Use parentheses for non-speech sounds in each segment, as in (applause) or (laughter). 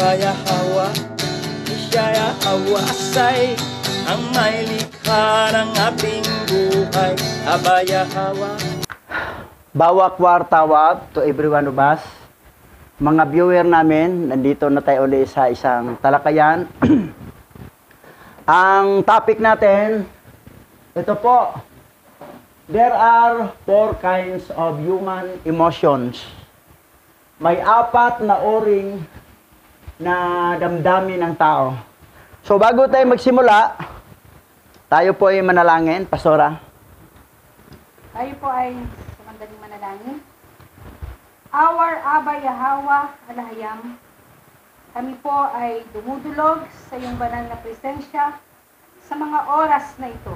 abaya hawa Siya'y awasay Ang may likha ng ating buhay Abaya hawa Bawa kwartawat to everyone of us. Mga viewer namin, nandito na tayo ulit sa isang talakayan. (clears throat) Ang topic natin, ito po. There are four kinds of human emotions. May apat na oring na damdamin ng tao. So bago tayo magsimula, tayo po ay manalangin, Pastora. Tayo po ay sa mandaling manalangin. Our Aba Yahawa Alahayam, kami po ay dumudulog sa iyong banal na presensya sa mga oras na ito.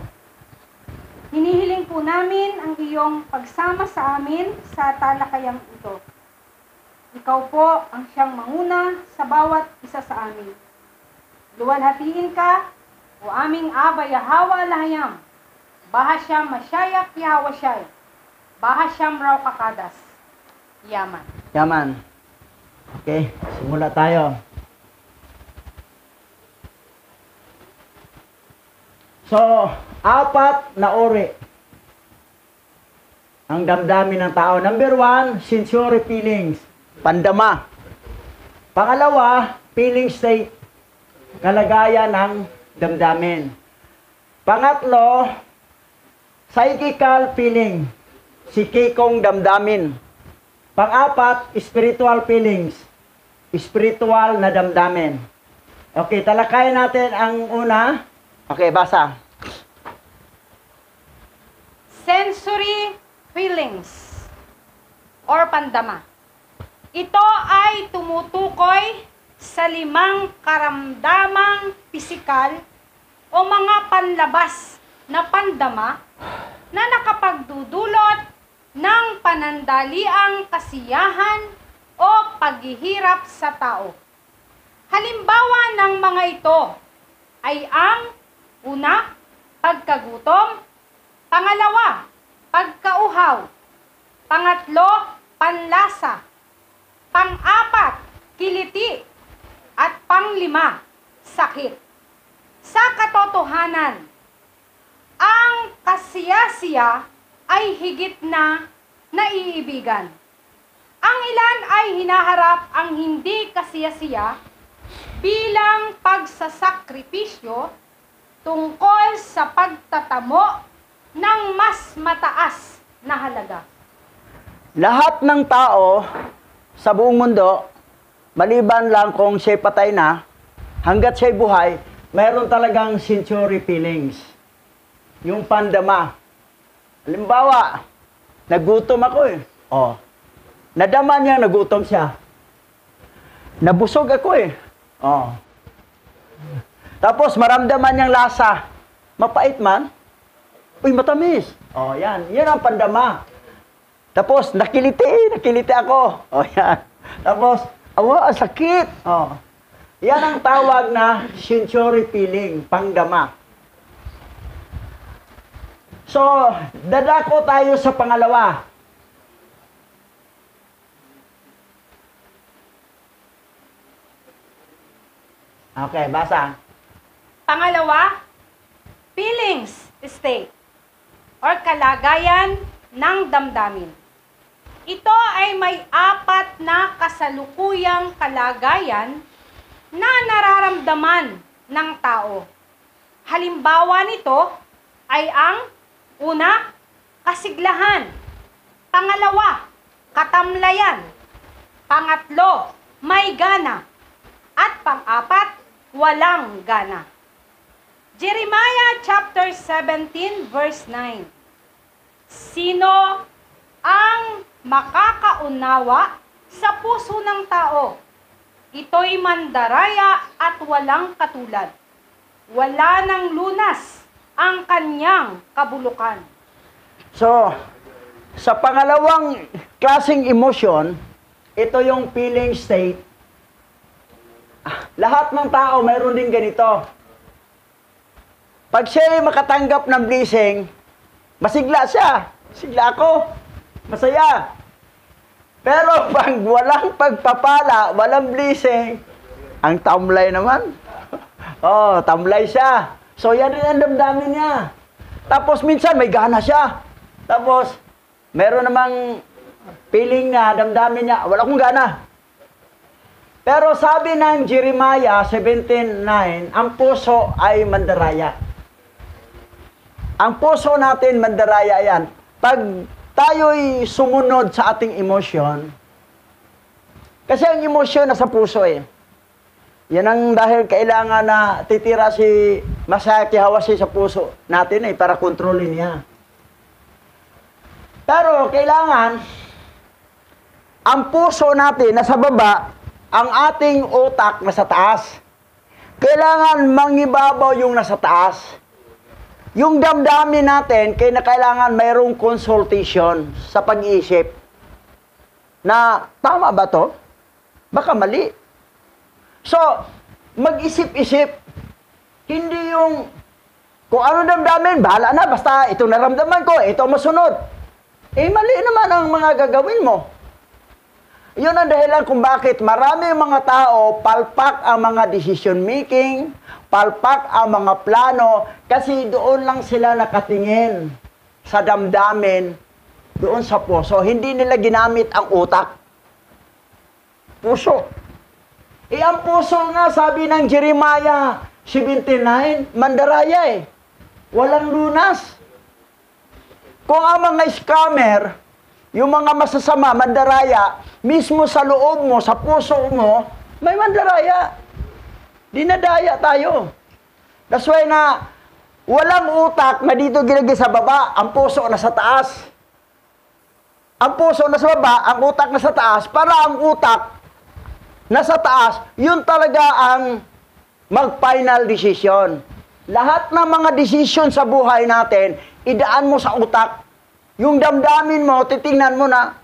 Hinihiling po namin ang iyong pagsama sa amin sa talakayang ito. Ikaw po ang siyang manguna sa bawat isa sa amin. Luwalhatiin ka, o aming Aba Yahawa Alahayam, Bahasyam masyayak yawasyay. Bahasyam raw kakadas. Yaman. Yaman. Okay, simula tayo. So, apat na ori ang damdamin ng tao. Number one, sensory feelings. Pandama. Pangalawa, feeling state. Kalagayan ng damdamin. Pangatlo, psychical feeling. Sikikong damdamin. Pang-apat, spiritual feelings. Spiritual na damdamin. Okay, talakayan natin ang una. Okay, basa. Sensory feelings or pandama. Ito ay tumutukoy sa limang karamdamang pisikal o mga panlabas na pandama na nakapagdudulot ng panandaliang kasiyahan o paghihirap sa tao. Halimbawa ng mga ito ay ang una, pagkagutom, pangalawa, pagkauhaw, pangatlo, panlasa, kiliti, at panglima, sakit. Sa katotohanan, ang kasiyasiya ay higit na naiibigan. Ang ilan ay hinaharap ang hindi kasiyasiya bilang pagsasakripisyo tungkol sa pagtatamo ng mas mataas na halaga. Lahat ng tao sa buong mundo, maliban lang kung siya'y patay na, hanggat siya'y buhay, mayroon talagang sensory feelings. Yung pandama. Halimbawa, nagutom ako eh. Oh. Nadama niya, nagutom siya. Nabusog ako eh. Oh. Tapos maramdaman niyang lasa. Mapait man. Uy, matamis. Oh, yan. Yan ang pandama. Tapos, nakiliti, nakiliti ako. Oh, (laughs) yan. Tapos, awa, sakit. Oh. Yan ang tawag na sensory feeling, pangdama. So, dadako tayo sa pangalawa. Okay, basa. Pangalawa, feelings state or kalagayan ng damdamin. Ito ay may apat na kasalukuyang kalagayan na nararamdaman ng tao. Halimbawa nito ay ang una, kasiglahan. Pangalawa, katamlayan. Pangatlo, may gana. At pang-apat, walang gana. Jeremiah chapter 17 verse 9. Sino ang makakaunawa sa puso ng tao? Ito'y mandaraya at walang katulad. Wala ng lunas ang kanyang kabulukan. So, sa pangalawang klaseng emotion, ito yung feeling state. Ah, Lahat ng tao mayroon din ganito. Pag siya ay makatanggap ng blessing, masigla siya. Sigla ako. Masaya. Pero (laughs) pag walang pagpapala, walang blessing, Ang tamlay naman. (laughs) oh, tamlay siya. So, yan rin ang damdamin niya. Tapos, minsan, may gana siya. Tapos, meron namang feeling na damdamin niya, wala akong gana. Pero sabi ng Jeremiah 17.9, ang puso ay mandaraya. Ang puso natin, mandaraya yan. Pag tayo'y sumunod sa ating emosyon, kasi ang emosyon nasa puso eh. Yan ang dahil kailangan na titira si Masaki Hawasi sa puso natin eh, para kontrolin niya. Pero kailangan, ang puso natin nasa baba, ang ating utak nasa taas. Kailangan mangibabaw yung nasa taas. Yung damdamin natin, kaya na kailangan mayroong consultation sa pag-iisip na tama ba to? Baka mali. So, mag-isip-isip. Hindi yung kung ano damdamin, bahala na, basta ito naramdaman ko, ito masunod. Eh, mali naman ang mga gagawin mo. Yun ang dahilan kung bakit marami mga tao palpak ang mga decision making, palpak ang mga plano, kasi doon lang sila nakatingin sa damdamin, doon sa puso. Hindi nila ginamit ang utak. Puso. Eh, ang puso nga, sabi ng Jeremiah 79, mandaraya eh. Walang lunas. Kung ang mga scammer, yung mga masasama, mandaraya, mismo sa loob mo, sa puso mo, may mandaraya. Dinadaya tayo. That's why na walang utak na dito ginagay sa baba, ang puso na sa taas. Ang puso na sa baba, ang utak na sa taas, para ang utak nasa taas, yun talaga ang mag-final decision. Lahat ng mga decision sa buhay natin, idaan mo sa utak. Yung damdamin mo, titingnan mo na,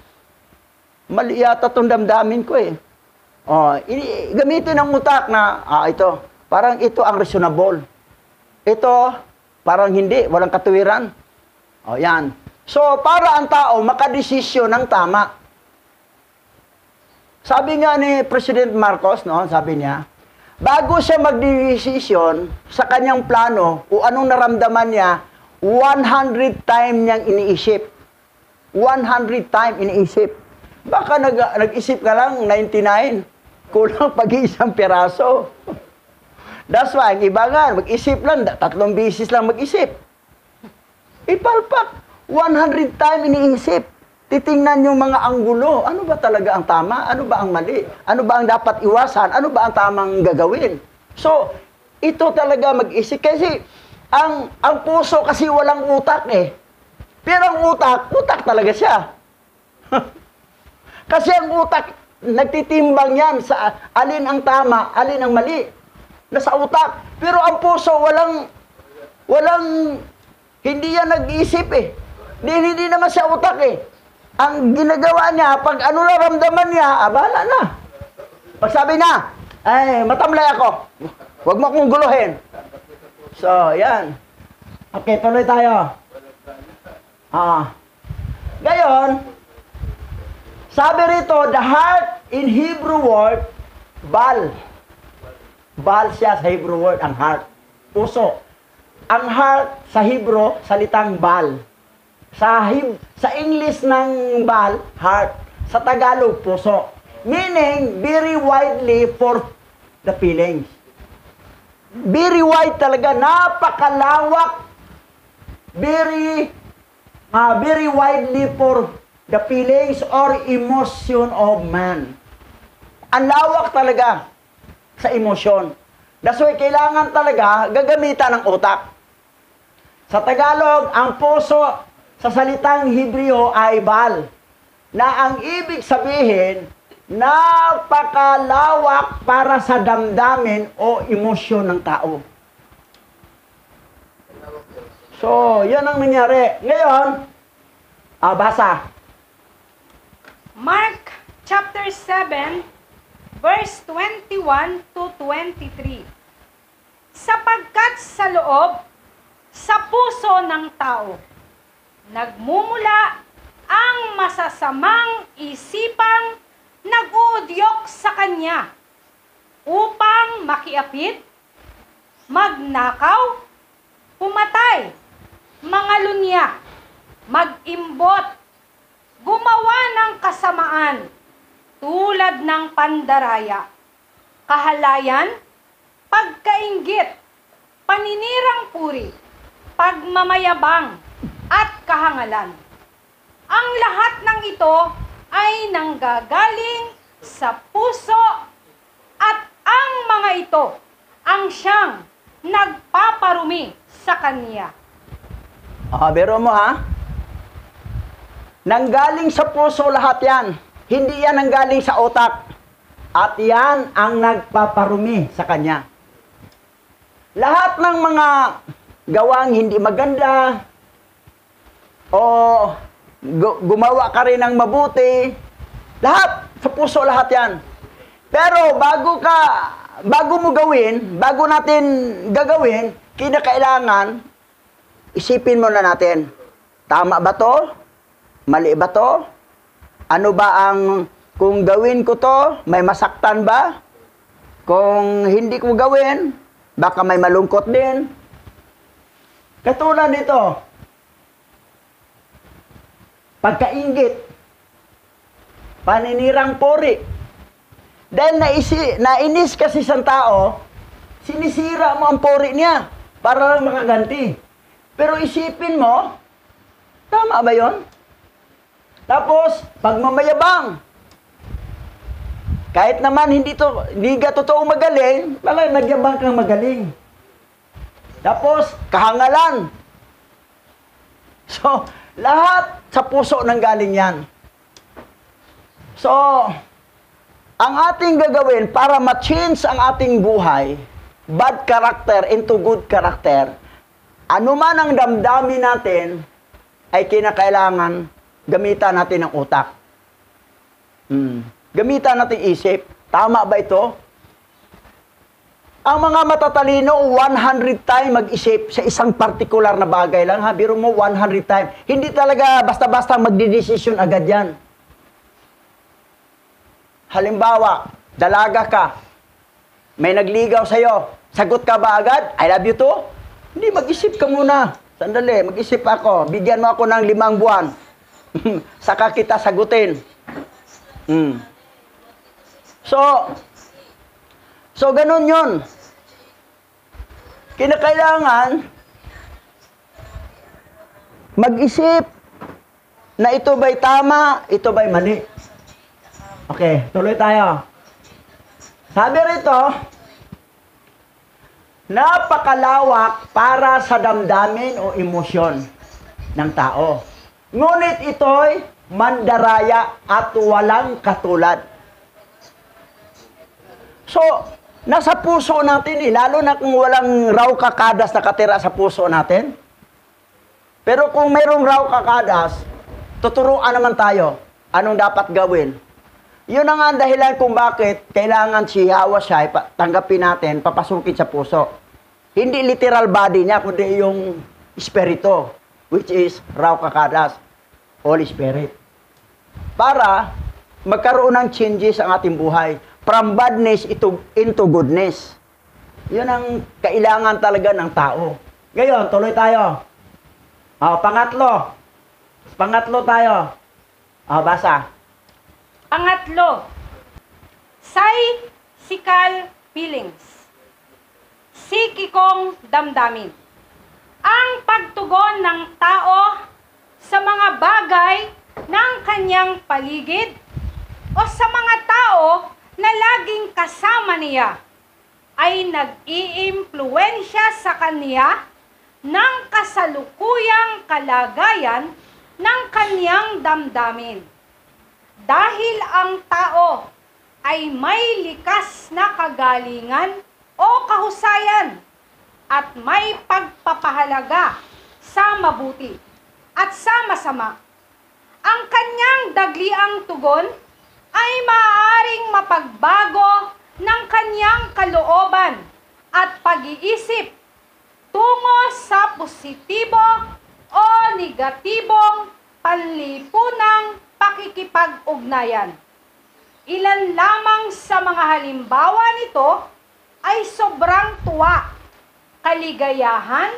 mali yata itong damdamin ko eh. Oh, ini, gamitin ang utak na, ah, ito, parang ito ang reasonable. Ito, parang hindi, walang katuwiran. O, yan. So, para ang tao makadesisyon ng tama. Sabi nga ni President Marcos, no, sabi niya, bago siya magdesisyon sa kanyang plano o anong naramdaman niya, 100 time niyang iniisip. 100 time iniisip. Baka nag, nag-isip ka lang 99, kulang pag-iisang piraso. That's why, ang iba nga, mag-isip lang, tatlong bisis lang mag-isip. Ipalpak, 100 time iniisip. Titingnan yung mga anggulo. Ano ba talaga ang tama? Ano ba ang mali? Ano ba ang dapat iwasan? Ano ba ang tamang gagawin? So, ito talaga mag-isip. Kasi, ang, ang puso kasi walang utak eh. Pero ang utak, utak talaga siya. (laughs) kasi ang utak, nagtitimbang yan sa alin ang tama, alin ang mali. Nasa utak. Pero ang puso, walang, walang, hindi yan nag-iisip eh. Hindi, hindi naman siya utak eh. Ang ginagawa niya, pag ano naramdaman niya, abala na. Pag sabi na, ay, matamlay ako. Huwag mo akong guluhin. So, yan. Okay, tuloy tayo. Ah. Gayon, sabi rito, the heart in Hebrew word, bal. Bal siya sa Hebrew word, ang heart. Puso. Ang heart sa Hebrew, salitang bal. Sa, Heb- sa English ng bal, heart. Sa Tagalog, puso. Meaning, very widely for the feelings. Very wide talaga, napakalawak. Very, ah, very widely for the feelings or emotion of man. Ang lawak talaga sa emosyon. That's why kailangan talaga gagamitan ng utak. Sa Tagalog, ang puso sa salitang Hebreo ay bal. Na ang ibig sabihin, napakalawak para sa damdamin o emosyon ng tao. So, yan ang nangyari. Ngayon, ah, basa. Mark chapter 7 verse 21 to 23. Sapagkat sa loob, sa puso ng tao, nagmumula ang masasamang isipang nag-uudyok sa kanya. upang makiapit, magnakaw, pumatay, mga lunya, mag-imbot, gumawa ng kasamaan, tulad ng pandaraya, kahalayan, pagkaingit, paninirang puri, pagmamayabang, at kahangalan. Ang lahat ng ito ay nanggagaling sa puso at ang mga ito ang siyang nagpaparumi sa kanya. Ah, biro mo ha? Nanggaling sa puso lahat yan. Hindi yan nanggaling sa otak. At yan ang nagpaparumi sa kanya. Lahat ng mga gawang hindi maganda o gumawa ka rin ng mabuti, lahat, sa puso lahat yan. Pero bago ka, bago mo gawin, bago natin gagawin, kinakailangan, isipin mo na natin, tama ba to? Mali ba to? Ano ba ang, kung gawin ko to, may masaktan ba? Kung hindi ko gawin, baka may malungkot din. Katulad nito, pagkaingit, paninirang pori. Dahil naisi, nainis kasi isang tao, sinisira mo ang pori niya para lang makaganti. Pero isipin mo, tama ba yon? Tapos, pagmamayabang. Kahit naman hindi to, hindi ka totoo magaling, wala, nagyabang kang magaling. Tapos, kahangalan. So, lahat sa puso nang galing yan. So, ang ating gagawin para ma-change ang ating buhay, bad character into good character, ano man ang damdamin natin, ay kinakailangan gamitan natin ang utak. Hmm. Gamitan natin isip. Tama ba ito? Ang mga matatalino, 100 time mag-isip sa isang partikular na bagay lang. Ha? Biro mo, 100 time. Hindi talaga basta-basta magdidesisyon agad yan. Halimbawa, dalaga ka. May nagligaw sa'yo. Sagot ka ba agad? I love you too? Hindi, mag-isip ka muna. Sandali, mag-isip ako. Bigyan mo ako ng limang buwan. (laughs) Saka kita sagutin. Hmm. So, so ganun yun. Kinakailangan mag-isip na ito ba'y tama, ito ba'y mali. Okay, tuloy tayo. Sabi rito, napakalawak para sa damdamin o emosyon ng tao. Ngunit ito'y mandaraya at walang katulad. So, nasa puso natin eh, lalo na kung walang raw kakadas na katira sa puso natin. Pero kung mayroong raw kakadas, tuturuan naman tayo anong dapat gawin. Yun ang nga dahilan kung bakit kailangan si Hawa siya tanggapin natin, papasukin sa puso. Hindi literal body niya, kundi yung espiritu, which is raw kakadas, Holy Spirit. Para magkaroon ng changes ang ating buhay. From badness into, into goodness. Yun ang kailangan talaga ng tao. Ngayon, tuloy tayo. Ah, pangatlo. Pangatlo tayo. Ah, basa. Pangatlo, psychical feelings. Sikikong damdamin. Ang pagtugon ng tao sa mga bagay ng kanyang paligid o sa mga tao na laging kasama niya ay nag-iimpluwensya sa kanya ng kasalukuyang kalagayan ng kanyang damdamin. Dahil ang tao ay may likas na kagalingan o kahusayan at may pagpapahalaga sa mabuti at sa masama. Ang kanyang dagliang tugon ay maaaring mapagbago ng kanyang kalooban at pag-iisip tungo sa positibo o negatibong panlipunang pakikipag-ugnayan. Ilan lamang sa mga halimbawa nito ay sobrang tuwa, kaligayahan,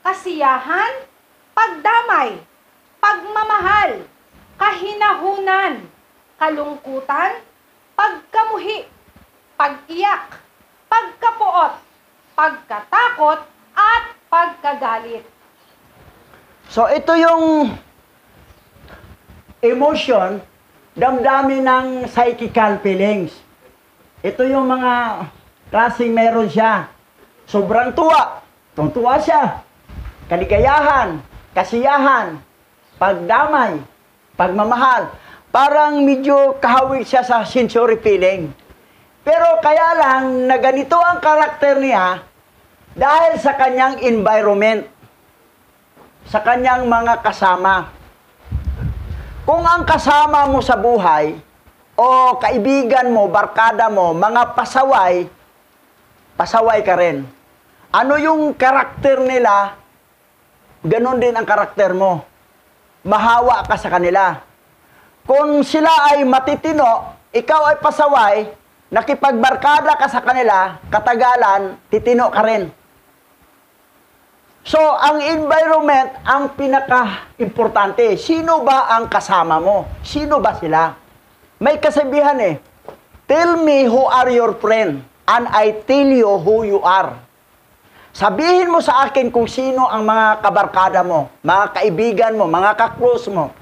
kasiyahan, pagdamay, pagmamahal, kahinahunan, kalungkutan, pagkamuhi, pag-iyak, pagkapuot, pagkatakot, at pagkagalit. So ito yung emotion, damdamin ng psychical feelings. Ito yung mga klaseng meron siya. Sobrang tuwa. Tungtuwa siya. Kaligayahan, kasiyahan, pagdamay, pagmamahal. Parang medyo kahawig siya sa sensory feeling. Pero kaya lang na ganito ang karakter niya dahil sa kanyang environment sa kanyang mga kasama. Kung ang kasama mo sa buhay, o kaibigan mo, barkada mo, mga pasaway, pasaway ka rin. Ano yung karakter nila, ganon din ang karakter mo. Mahawa ka sa kanila. Kung sila ay matitino, ikaw ay pasaway, nakipagbarkada ka sa kanila, katagalan, titino ka rin. So, ang environment ang pinaka-importante. Sino ba ang kasama mo? Sino ba sila? May kasabihan eh, Tell me who are your friend, and I tell you who you are. Sabihin mo sa akin kung sino ang mga kabarkada mo, mga kaibigan mo, mga kaklose mo.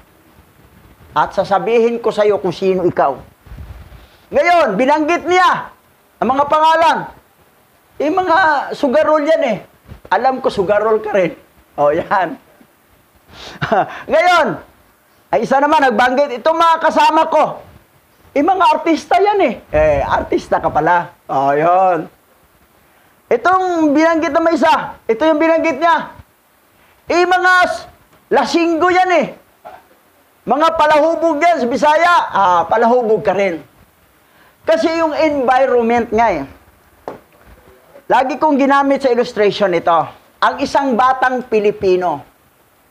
At sasabihin ko sa iyo kung sino ikaw. Ngayon, binanggit niya ang mga pangalan. Eh, mga sugarol yan eh. Alam ko, sugarol ka rin. O, yan. (laughs) Ngayon, ay isa naman, nagbanggit, itong mga kasama ko, eh, mga artista yan eh. Eh, artista ka pala. O, yun. Itong binanggit na may isa, ito yung binanggit niya. Eh, mga lasinggo yan eh. Mga palahubog yan sa Bisaya, ah, palahubog ka rin. Kasi yung environment nga eh. Lagi kong ginamit sa illustration ito. Ang isang batang Pilipino,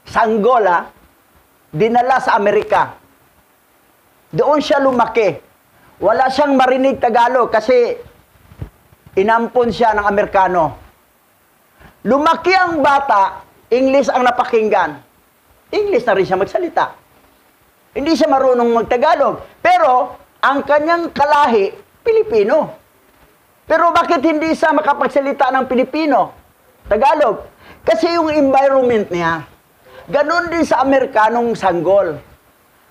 sanggol ha, dinala sa Amerika. Doon siya lumaki. Wala siyang marinig Tagalog kasi inampon siya ng Amerikano. Lumaki ang bata, English ang napakinggan. English na rin siya magsalita. Hindi siya marunong magtagalog. Pero, ang kanyang kalahi, Pilipino. Pero bakit hindi siya makapagsalita ng Pilipino? Tagalog. Kasi yung environment niya, ganun din sa Amerikanong sanggol.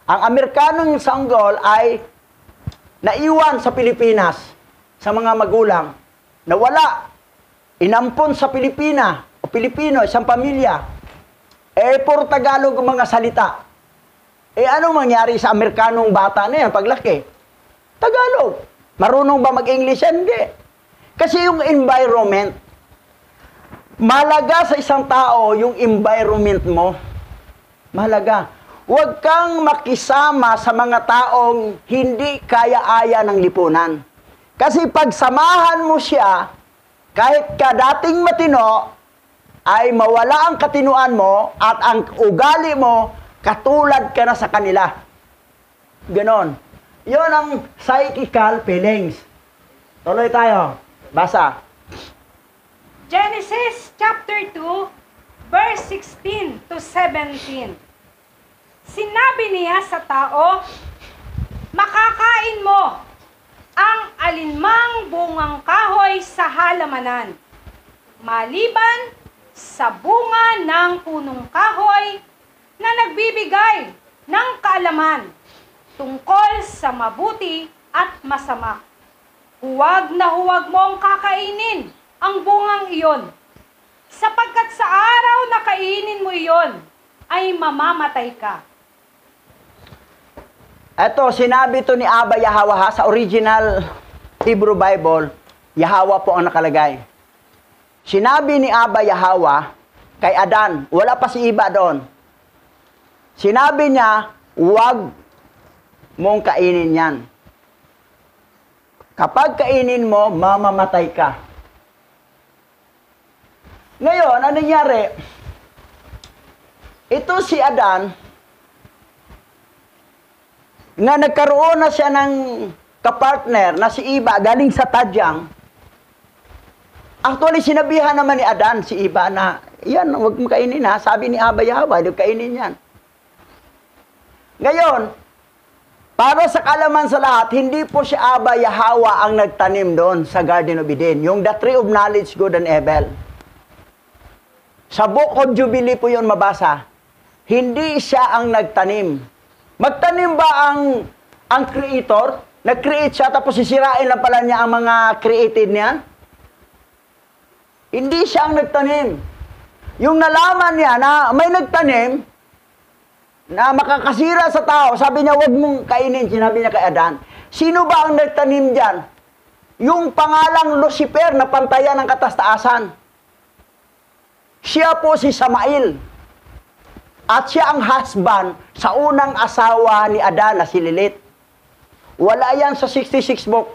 Ang Amerikanong sanggol ay naiwan sa Pilipinas sa mga magulang. Nawala. Inampon sa Pilipina o Pilipino, isang pamilya. Eh, puro Tagalog ang mga salita. Eh, anong mangyari sa Amerikanong bata na yan paglaki? Tagalog. Marunong ba mag-English? Hindi. Kasi yung environment, malaga sa isang tao yung environment mo. Mahalaga. Huwag kang makisama sa mga taong hindi kaya-aya ng lipunan. Kasi pag samahan mo siya, kahit ka dating matino, ay mawala ang katinuan mo at ang ugali mo, katulad ka na sa kanila. Ganon. Yon ang psychical feelings. Tuloy tayo. Basa. Genesis chapter 2, verse 16 to 17. Sinabi niya sa tao, Makakain mo ang alinmang bungang kahoy sa halamanan, maliban sa bunga ng punong kahoy na nagbibigay ng kaalaman tungkol sa mabuti at masama. Huwag na huwag mong kakainin ang bungang iyon, sapagkat sa araw na kainin mo iyon, ay mamamatay ka. Ito, sinabi to ni Aba Yahawa ha, sa original Hebrew Bible, Yahawa po ang nakalagay. Sinabi ni Aba Yahawa kay Adan, wala pa si Iba doon. Sinabi niya, huwag mong kainin yan. Kapag kainin mo, mamamatay ka. Ngayon, ano nangyari? Ito si Adan, nga nagkaroon na siya ng kapartner na si Iba galing sa Tadyang, actually sinabihan naman ni Adan si Iba na, yan, huwag mo kainin ha. Sabi ni Aba Yahweh, huwag kainin yan. Ngayon, para sa kalaman sa lahat, hindi po si Aba Yahawa ang nagtanim doon sa Garden of Eden. Yung the tree of knowledge, good and evil. Sa Book of Jubilee po yun mabasa. Hindi siya ang nagtanim. Magtanim ba ang ang creator? Nag-create siya tapos sisirain lang pala niya ang mga created niya? Hindi siya ang nagtanim. Yung nalaman niya na may nagtanim, na makakasira sa tao, sabi niya, huwag mong kainin, sinabi niya kay Adan. Sino ba ang nagtanim dyan? Yung pangalang Lucifer na pantayan ng katastaasan. Siya po si Samael. At siya ang husband sa unang asawa ni Adan na si Lilith. Wala yan sa 66 book.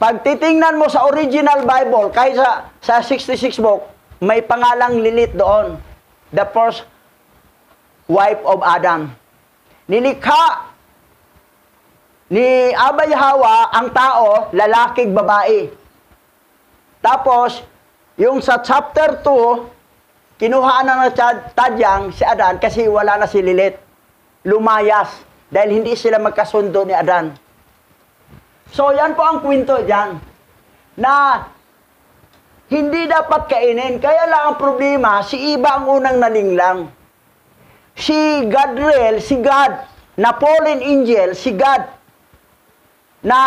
Pag titingnan mo sa original Bible, kahit sa, sa 66 book, may pangalang Lilith doon. The first wife of Adam. Nilikha ni Abay Hawa ang tao, lalaking babae. Tapos, yung sa chapter 2, kinuhaan na ng Tad- Tadyang si Adan kasi wala na si Lilith. Lumayas dahil hindi sila magkasundo ni Adan. So, yan po ang kwento dyan. Na hindi dapat kainin. Kaya lang ang problema, si Iba ang unang nalinglang. Si Gadriel, si God, na fallen angel, si God, na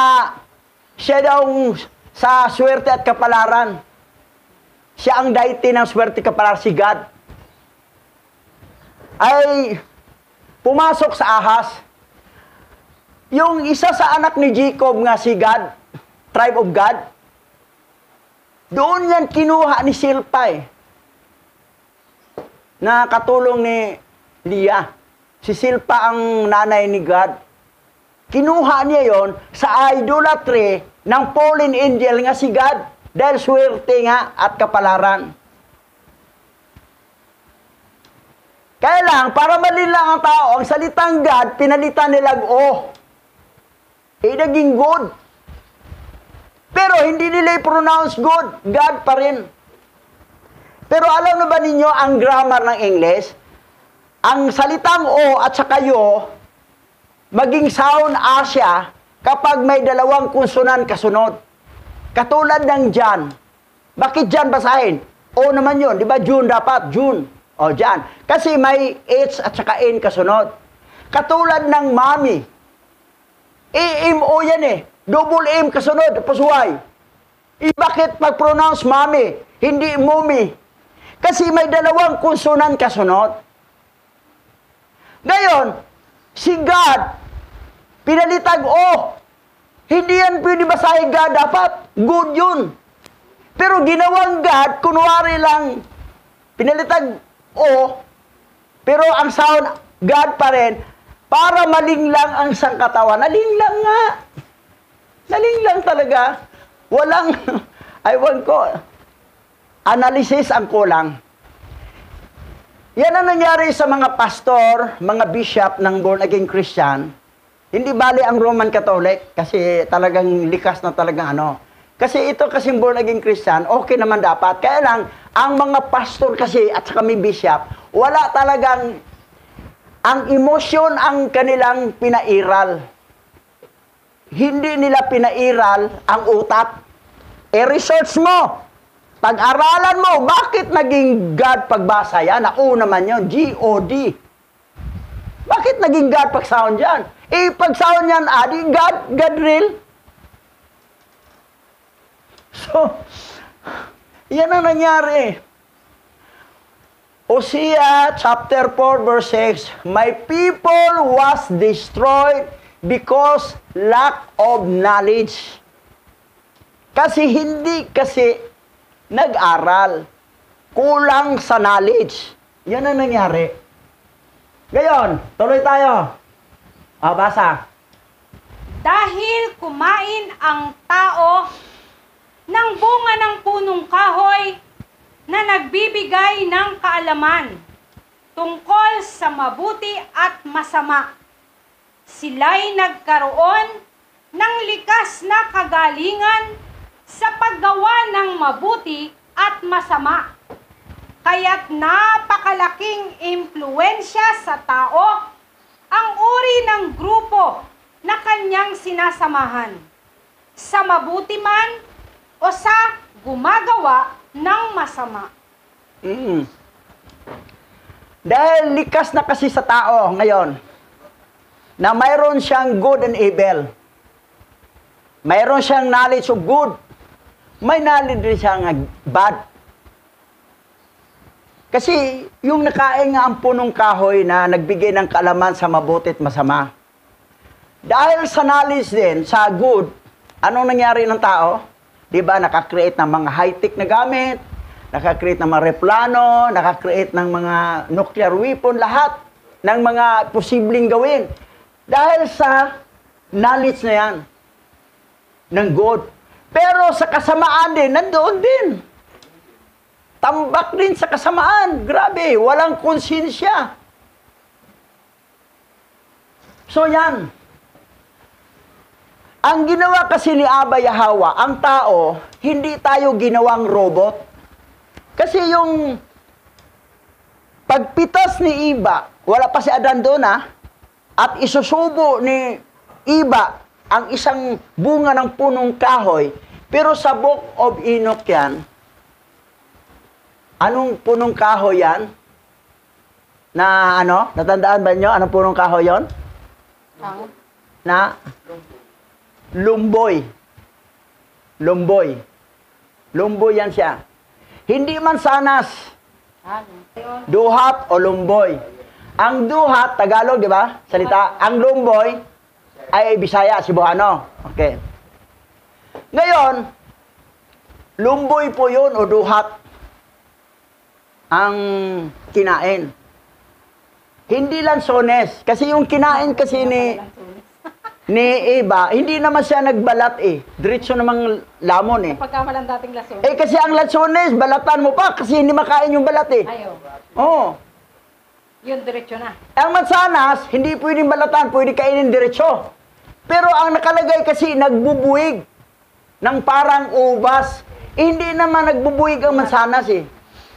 siya daw sa swerte at kapalaran. Siya ang deity ng swerte kapalaran, si God. Ay pumasok sa ahas. Yung isa sa anak ni Jacob nga si God, tribe of God, doon yan kinuha ni Silpa eh. Na katulong ni Leah. Si Silpa ang nanay ni God. Kinuha niya yon sa idolatry ng fallen angel nga si God. Dahil swerte nga at kapalaran. Kaya lang, para malilang ang tao, ang salitang God, pinalitan nila O. Eh, naging good. Pero hindi nila i-pronounce good. God pa rin. Pero alam na ba ninyo ang grammar ng English? Ang salitang O at saka yo, maging sound Asia kapag may dalawang konsonan kasunod. Katulad ng Jan. Bakit Jan basahin? O naman yun. Di ba June dapat? June. O Jan. Kasi may H at saka N kasunod. Katulad ng Mami. A-M-O yan eh. Double M kasunod. Pasuway. Eh, bakit pag-pronounce Mami? Hindi Mumi. Kasi may dalawang konsonan kasunod. Ngayon, si God, pinalitag O. Hindi yan pwede basahin God dapat. Good yun. Pero ginawang God, kunwari lang, pinalitag O, pero ang sound, God pa rin, para malinglang ang sangkatawan. Nalinglang nga. Nalinglang talaga. Walang, (laughs) aywan ko, analysis ang kulang. Yan ang nangyari sa mga pastor, mga bishop ng born again Christian. Hindi bali ang Roman Catholic kasi talagang likas na talagang ano. Kasi ito kasi born again Christian, okay naman dapat. Kaya lang, ang mga pastor kasi at may bishop, wala talagang ang emosyon ang kanilang pinairal. Hindi nila pinairal ang utak. E-research mo. Pag-aralan mo, bakit naging God pagbasa yan? Ako naman yun, G-O-D. Bakit naging God pag sound yan? Eh, pag sound yan, adi, God, God real. So, yan ang nangyari. Hosea chapter 4 verse 6, My people was destroyed because lack of knowledge. Kasi hindi kasi nag-aral. Kulang sa knowledge. Yan ang nangyari. Ngayon, tuloy tayo. Ah, basa. Dahil kumain ang tao ng bunga ng punong kahoy na nagbibigay ng kaalaman tungkol sa mabuti at masama. Sila'y nagkaroon ng likas na kagalingan sa paggawa ng mabuti at masama. Kaya't napakalaking impluensya sa tao ang uri ng grupo na kanyang sinasamahan. Sa mabuti man o sa gumagawa ng masama. Mm. Dahil likas na kasi sa tao ngayon na mayroon siyang good and evil. Mayroon siyang knowledge of good. May knowledge rin siyang bad. Kasi yung nakain nga ang punong kahoy na nagbigay ng kalaman sa mabuti at masama. Dahil sa knowledge din, sa good, anong nangyari ng tao? Di ba, nakakreate ng mga high-tech na gamit, nakakreate ng mga replano, nakakreate ng mga nuclear weapon, lahat ng mga posibleng gawin. Dahil sa knowledge na yan, ng good. Pero sa kasamaan din, nandoon din. Tambak din sa kasamaan. Grabe, walang konsensya. So yan. Ang ginawa kasi ni Aba Yahawa, ang tao, hindi tayo ginawang robot. Kasi yung pagpitas ni Iba, wala pa si Adan doon ah, at isusubo ni Iba ang isang bunga ng punong kahoy, pero sa Book of Enoch yan, anong punong kahoy yan? Na ano? Natandaan ba nyo? Anong punong kahoy yon? Ang Na lumboy. Lumboy. Lumboy yan siya. Hindi man sanas. Duhat o lumboy. Ang duhat, Tagalog, di ba? Salita. Ang lumboy ay Bisaya, Cebuano. Okay. Ngayon, lumboy po yun o duhat ang kinain. Hindi lansones. Kasi yung kinain kasi ni, ni Eva, hindi naman siya nagbalat eh. Diretso namang lamon eh. Pagkamalang dating lason. Eh kasi ang lansones, balatan mo pa kasi hindi makain yung balat eh. Ayo. Oo. Yun, diretso na. Ang mansanas, hindi pwedeng balatan, pwede kainin diretso. Pero ang nakalagay kasi, nagbubuig ng parang ubas. Hindi naman nagbubuig ang mansanas eh.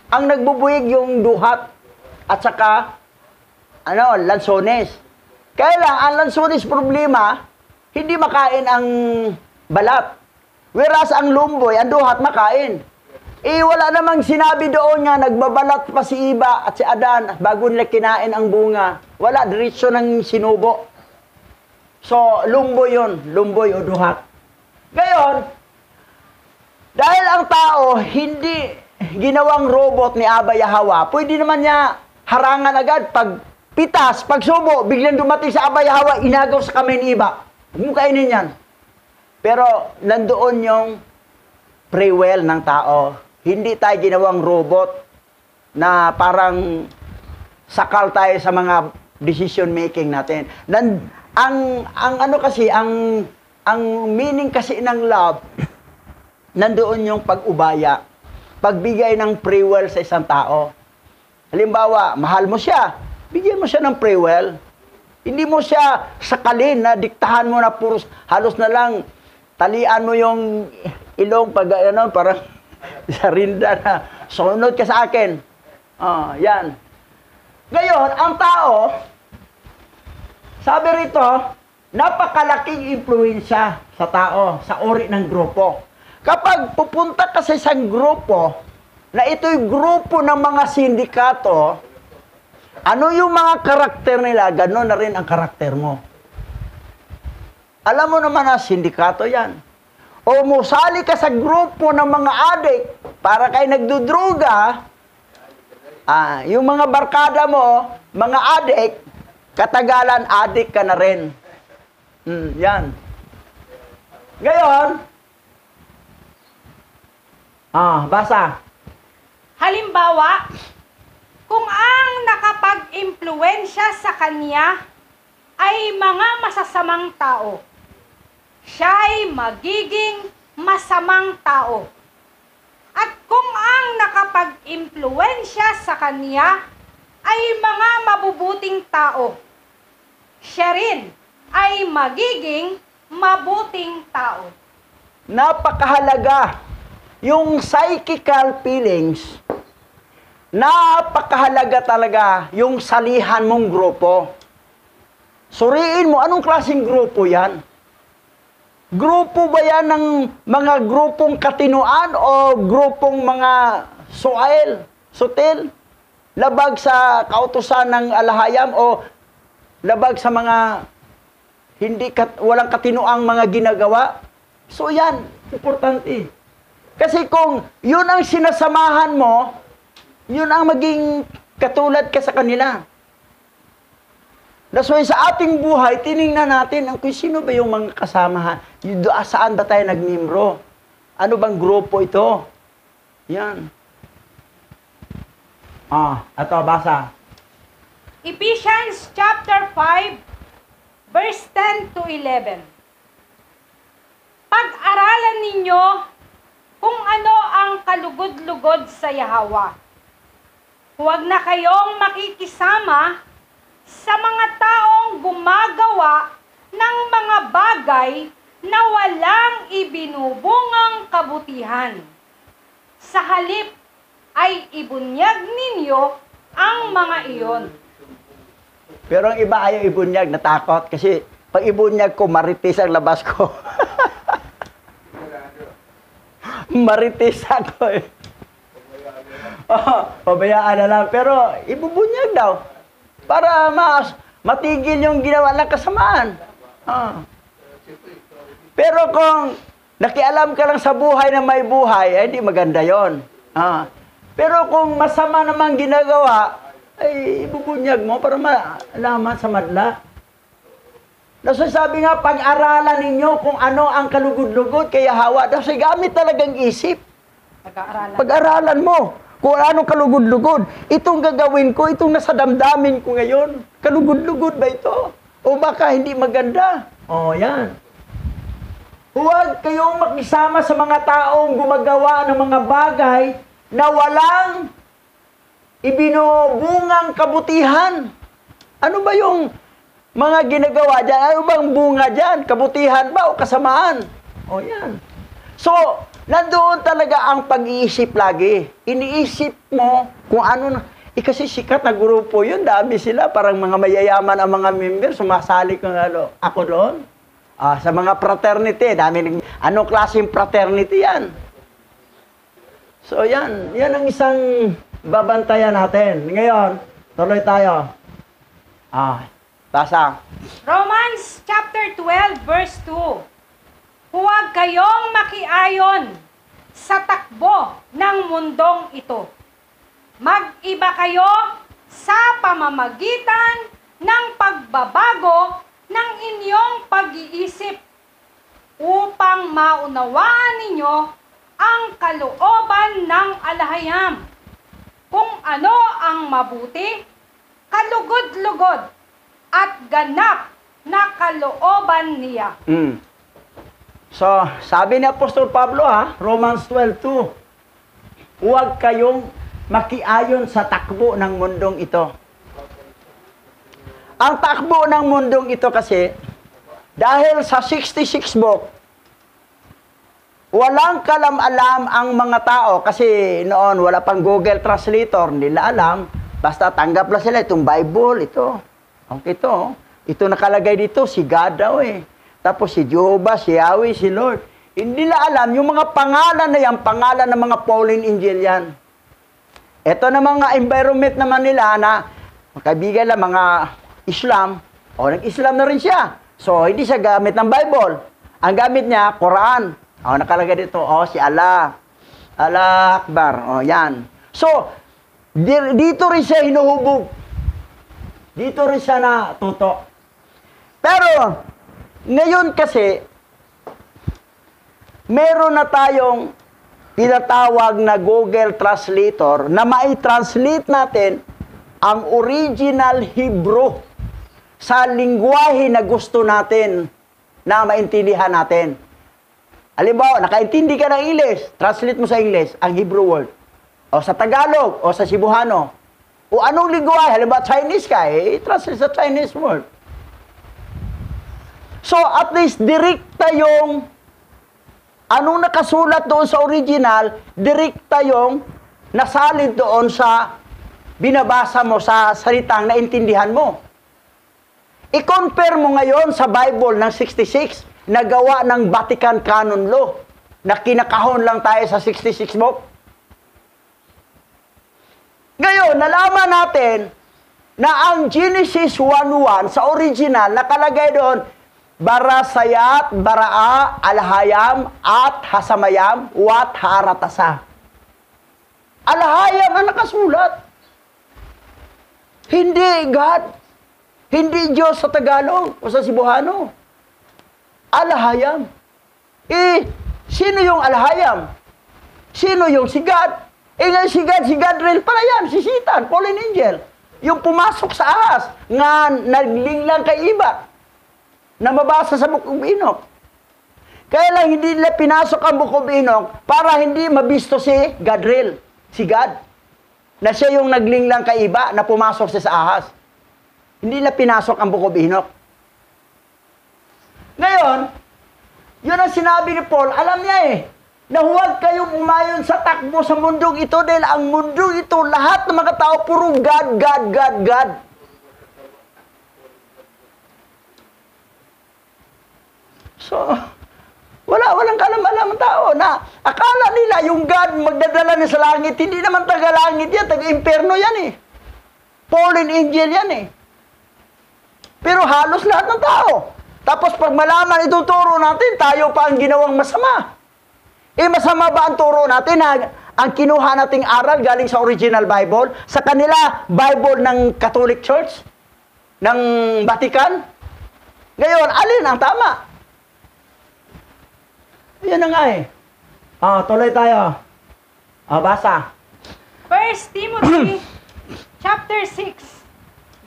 Ang nagbubuig yung duhat at saka, ano, lansones. Kaya lang, ang lansones problema, hindi makain ang balat. Whereas ang lumboy, ang duhat makain. Eh, wala namang sinabi doon nga, nagbabalat pa si Iba at si Adan bago nila kinain ang bunga. Wala, diretso ng sinubo. So, lumboy yun. Lumboy o duhat. Gayon, dahil ang tao hindi ginawang robot ni Aba Yahawa, pwede naman niya harangan agad pag pitas, pag subo, biglang dumating sa Aba Yahawa, inagaw sa kamay ni Iba. Huwag mo kainin yan. Pero nandoon yung free will ng tao. Hindi tayo ginawang robot na parang sakal tayo sa mga decision making natin. Nan, ang ang ano kasi ang ang meaning kasi ng love nandoon yung pag-ubaya, pagbigay ng free will sa isang tao. Halimbawa, mahal mo siya, bigyan mo siya ng free will. Hindi mo siya sakalin na diktahan mo na puros, halos na lang talian mo yung ilong pag ano, parang (laughs) sa rinda na sunod ka sa akin. Ah, yan. Ngayon, ang tao, sabi rito, napakalaking impluensya sa tao, sa uri ng grupo. Kapag pupunta ka sa isang grupo, na ito'y grupo ng mga sindikato, ano yung mga karakter nila, gano'n na rin ang karakter mo. Alam mo naman na sindikato yan. O musali ka sa grupo ng mga adik para kay nagdudruga, ah, yung mga barkada mo, mga adik, katagalan adik ka na rin. Hmm, yan. Ngayon, ah, basa. Halimbawa, kung ang nakapag-impluensya sa kanya ay mga masasamang tao, siya magiging masamang tao. At kung ang nakapag-impluensya sa kanya ay mga mabubuting tao, siya rin ay magiging mabuting tao. Napakahalaga. Yung psychical feelings, napakahalaga talaga yung salihan mong grupo. Suriin mo, anong klaseng grupo yan? Grupo ba yan ng mga grupong katinuan o grupong mga suail, sutil? Labag sa kautusan ng alahayam o labag sa mga hindi kat, walang katinuang mga ginagawa? So yan, importante. Kasi kung yun ang sinasamahan mo, yun ang maging katulad ka sa kanila. That's why sa ating buhay, tiningnan natin ang kung sino ba yung mga doon, saan ba tayo nagmimro? Ano bang grupo ito? Yan. Ah, ito, basa. Ephesians chapter 5, verse 10 to 11. Pag-aralan ninyo kung ano ang kalugod-lugod sa Yahawa. Huwag na kayong makikisama sa mga taong gumagawa ng mga bagay na walang ibinubungang kabutihan. Sa halip ay ibunyag ninyo ang mga iyon. Pero ang iba ayaw ibunyag, natakot. Kasi pag ibunyag ko, maritis ang labas ko. (laughs) maritis ako eh. (laughs) Oh, pabayaan na lang. Pero ibubunyag daw. Para mas matigil yung ginawa ng kasamaan. Ah. Pero kung nakialam ka lang sa buhay na may buhay, ay di maganda yon. Ah. Pero kung masama namang ginagawa, ay ibubunyag mo para malaman sa madla. Kasi sabi nga, pag-aralan ninyo kung ano ang kalugod-lugod kaya hawa. Kasi gamit talagang isip. Pag-aaralan. Pag-aralan mo kung anong kalugod-lugod. Itong gagawin ko, itong nasa damdamin ko ngayon. Kalugod-lugod ba ito? O baka hindi maganda? O, yan. Huwag kayong makisama sa mga taong gumagawa ng mga bagay na walang ibinubungang kabutihan. Ano ba yung mga ginagawa dyan? Ano bang bunga dyan? Kabutihan ba o kasamaan? O yan. So, nandoon talaga ang pag-iisip lagi. Iniisip mo kung ano. Eh kasi sikat na grupo yun, dami sila. Parang mga mayayaman ang mga member, sumasali ko ano, ako doon. Ah, sa mga fraternity, dami ng, anong klaseng fraternity yan? So yan, yan ang isang babantayan natin. Ngayon, tuloy tayo. Ah, basa. Romans chapter 12 verse 2. Huwag kayong makiayon sa takbo ng mundong ito. Mag-iba kayo sa pamamagitan ng pagbabago ng inyong pag-iisip upang maunawaan ninyo ang kalooban ng alahayam. Kung ano ang mabuti, kalugod-lugod, at ganap na kalooban niya. Mm. So, sabi ni Apostol Pablo ha, Romans 12:2. Huwag kayong makiayon sa takbo ng mundong ito. Ang takbo ng mundong ito kasi, dahil sa 66 book, walang kalam-alam ang mga tao kasi noon wala pang Google Translator, nila alam, basta tanggap lang sila itong Bible, ito. Okay, ito. oh. Ito nakalagay dito, si God daw eh. Tapos si Jehovah, si Yahweh, si Lord. Hindi nila alam, yung mga pangalan na yan, pangalan ng mga Pauline Angel yan. Ito na mga environment naman nila na, kaibigan lang, mga Islam, o nag-Islam na rin siya. So, hindi siya gamit ng Bible. Ang gamit niya, Quran. O, nakalagay dito, o, si Allah. Allah Akbar. O, yan. So, di- dito rin siya hinuhubog. Dito rin siya na tuto. Pero, ngayon kasi, meron na tayong tinatawag na Google Translator na mai-translate natin ang original Hebrew sa lingwahe na gusto natin na maintindihan natin. Halimbawa, nakaintindi ka ng English, translate mo sa English ang Hebrew word. O sa Tagalog, o sa Cebuano. O anong lingwahe, halimbawa Chinese ka, eh, translate sa Chinese word. So, at least, direkta yung anong nakasulat doon sa original, direkta yung nasalid doon sa binabasa mo sa salitang naintindihan mo. I-compare mo ngayon sa Bible ng 66 na gawa ng Vatican Canon Law na kinakahon lang tayo sa 66 book. Ngayon, nalaman natin na ang Genesis 1.1 sa original nakalagay doon Barasayat, Baraa, Alhayam, at Hasamayam, Wat Haratasa. Alhayam ang nakasulat. Hindi God. Hindi Diyos sa Tagalog o sa Cebuano. Alhayam. Eh, sino yung Alhayam? Sino yung si God? Eh nga si God, si Gadriel pala yan, si Satan, fallen angel. Yung pumasok sa ahas, nga naglinglang kay iba, na mabasa sa Book of. Kaya lang hindi nila pinasok ang Book of para hindi mabisto si Gadriel, si God. Na siya yung naglinglang kay iba na pumasok siya sa ahas. Hindi nila pinasok ang Book of. Ngayon, yun ang sinabi ni Paul, alam niya eh, na huwag kayong umayon sa takbo sa mundong ito dahil ang mundong ito, lahat ng mga tao, puro God, God, God, God. So, wala, walang kalam-alam tao na akala nila yung God magdadala niya sa langit. Hindi naman taga-langit yan, taga-imperno yan eh. Fallen angel yan eh. Pero halos lahat ng tao. Tapos pag malaman ituturo natin, tayo pa ang ginawang masama. Eh masama ba ang turo natin na ang kinuha nating aral galing sa original Bible, sa kanila Bible ng Catholic Church, ng Vatican? Ngayon, alin ang tama? Yan na nga eh. Ah, tuloy tayo. Ah, basa. 1 Timothy (clears throat) chapter 6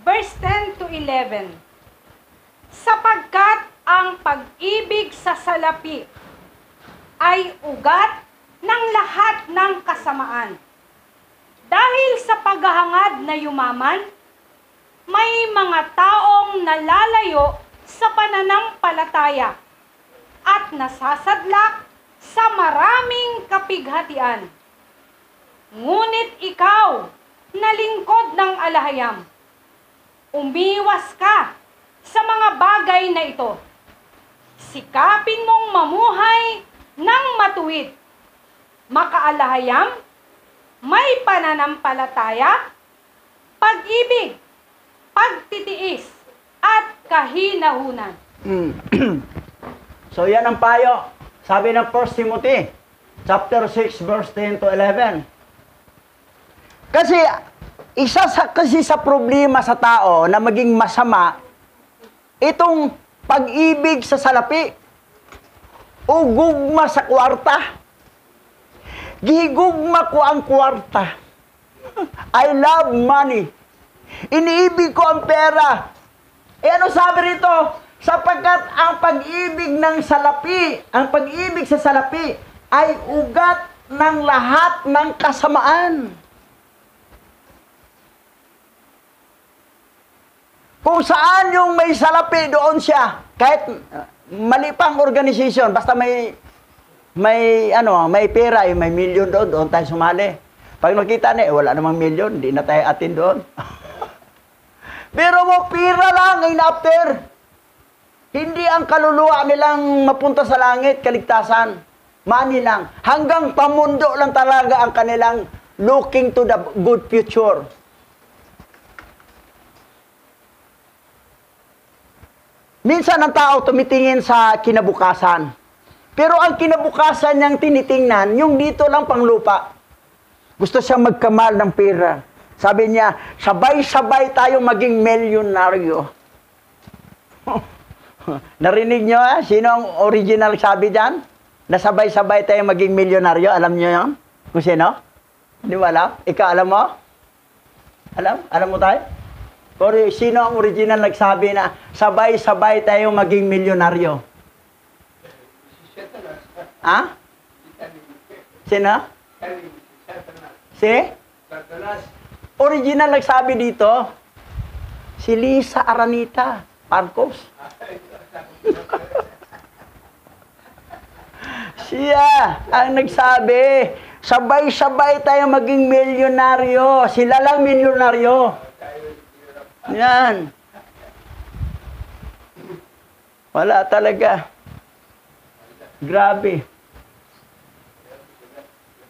verse 10 to 11 Sapagkat ang pag-ibig sa salapi ay ugat ng lahat ng kasamaan. Dahil sa paghahangad na yumaman, may mga taong nalalayo sa pananampalataya at nasasadlak sa maraming kapighatian. Ngunit ikaw, na lingkod ng alahayam, umiwas ka sa mga bagay na ito. Sikapin mong mamuhay ng matuwid. Makaalahayam, may pananampalataya, pag-ibig, pagtitiis, at kahinahunan. (clears throat) So yan ang payo. Sabi ng 1 Timothy, chapter 6, verse 10 to 11. Kasi, isa sa, kasi sa problema sa tao na maging masama, itong pag-ibig sa salapi o gugma sa kwarta. Gigugma ko ang kwarta. I love money. Iniibig ko ang pera. E ano sabi rito? Sapagkat ang pag-ibig ng salapi, ang pag-ibig sa salapi ay ugat ng lahat ng kasamaan. Kung saan yung may salapi, doon siya. Kahit uh, mali pang organization, basta may may ano, may pera, may milyon doon, doon tayo sumali. Pag nakita na, eh, wala namang milyon, hindi na tayo atin doon. (laughs) Pero mo, pira lang, in after. Hindi ang kaluluwa nilang mapunta sa langit, kaligtasan. Money lang. Hanggang pamundo lang talaga ang kanilang looking to the good future. Minsan ang tao tumitingin sa kinabukasan. Pero ang kinabukasan niyang tinitingnan, yung dito lang pang lupa. Gusto siyang magkamal ng pera. Sabi niya, sabay-sabay tayo maging milyonaryo. (laughs) (laughs) Narinig niyo ah? Sino ang original sabi dyan? Na sabay-sabay tayo maging milyonaryo. Alam niyo yan? Kung sino? Hindi mo alam? Ikaw alam mo? Alam? Alam mo tayo? Or sino ang original nagsabi na sabay-sabay tayo maging milyonaryo? Ha? Sino? Si? Original nagsabi dito, si Lisa Aranita Marcos. (laughs) Siya ang nagsabi, sabay-sabay tayo maging milyonaryo. Sila lang milyonaryo. Yan. Wala talaga. Grabe.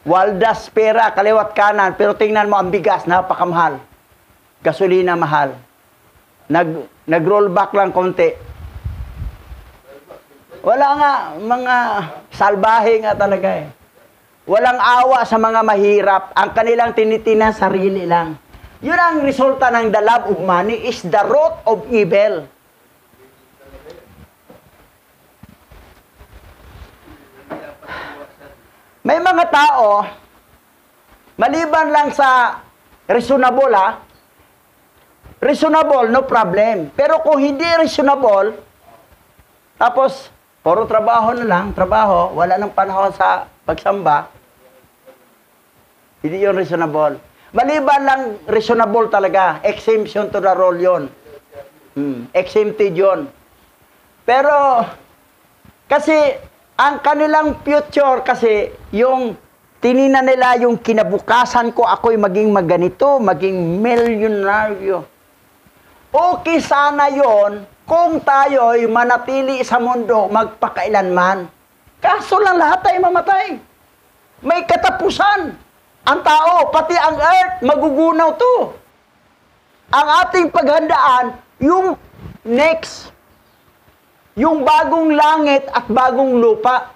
Waldas pera, kaliwat kanan, pero tingnan mo ang bigas, napakamahal. Gasolina mahal. Nag, nag-roll back lang konti. Wala nga, mga salbahe nga talaga eh. Walang awa sa mga mahirap. Ang kanilang tinitinan, sarili lang. Yun ang resulta ng the love of money is the root of evil. May mga tao, maliban lang sa reasonable ha, reasonable, no problem. Pero kung hindi reasonable, tapos, puro trabaho na lang, trabaho, wala nang panahon sa pagsamba, hindi yun reasonable. Maliban lang reasonable talaga, exemption to the rule yun. Hmm, exempted yun. Pero, kasi, ang kanilang future kasi, yung tinina nila yung kinabukasan ko, ako'y maging maganito, maging milyonaryo. Okay sana yon kung tayo'y manatili sa mundo magpakailanman. Kaso lang lahat tayo mamatay. May katapusan. Ang tao, pati ang earth, magugunaw to. Ang ating paghandaan, yung next, yung bagong langit at bagong lupa.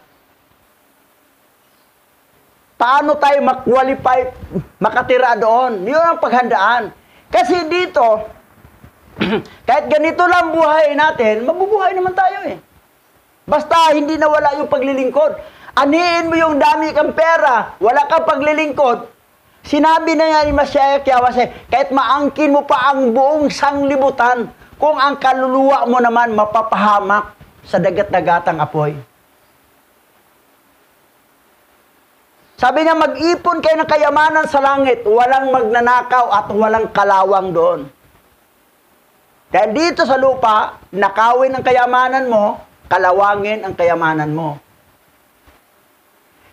Paano tayo mag-qualify, makatira doon? Yun ang paghandaan. Kasi dito, (clears throat) kahit ganito lang buhay natin, mabubuhay naman tayo eh. Basta hindi nawala yung paglilingkod. Anihin mo yung dami kang pera, wala kang paglilingkod. Sinabi na nga ni Masaya Kiawase, kahit maangkin mo pa ang buong sanglibutan, kung ang kaluluwa mo naman mapapahamak sa dagat-dagatang apoy. Sabi niya, mag-ipon kayo ng kayamanan sa langit, walang magnanakaw at walang kalawang doon. Dahil dito sa lupa, nakawin ang kayamanan mo, kalawangin ang kayamanan mo.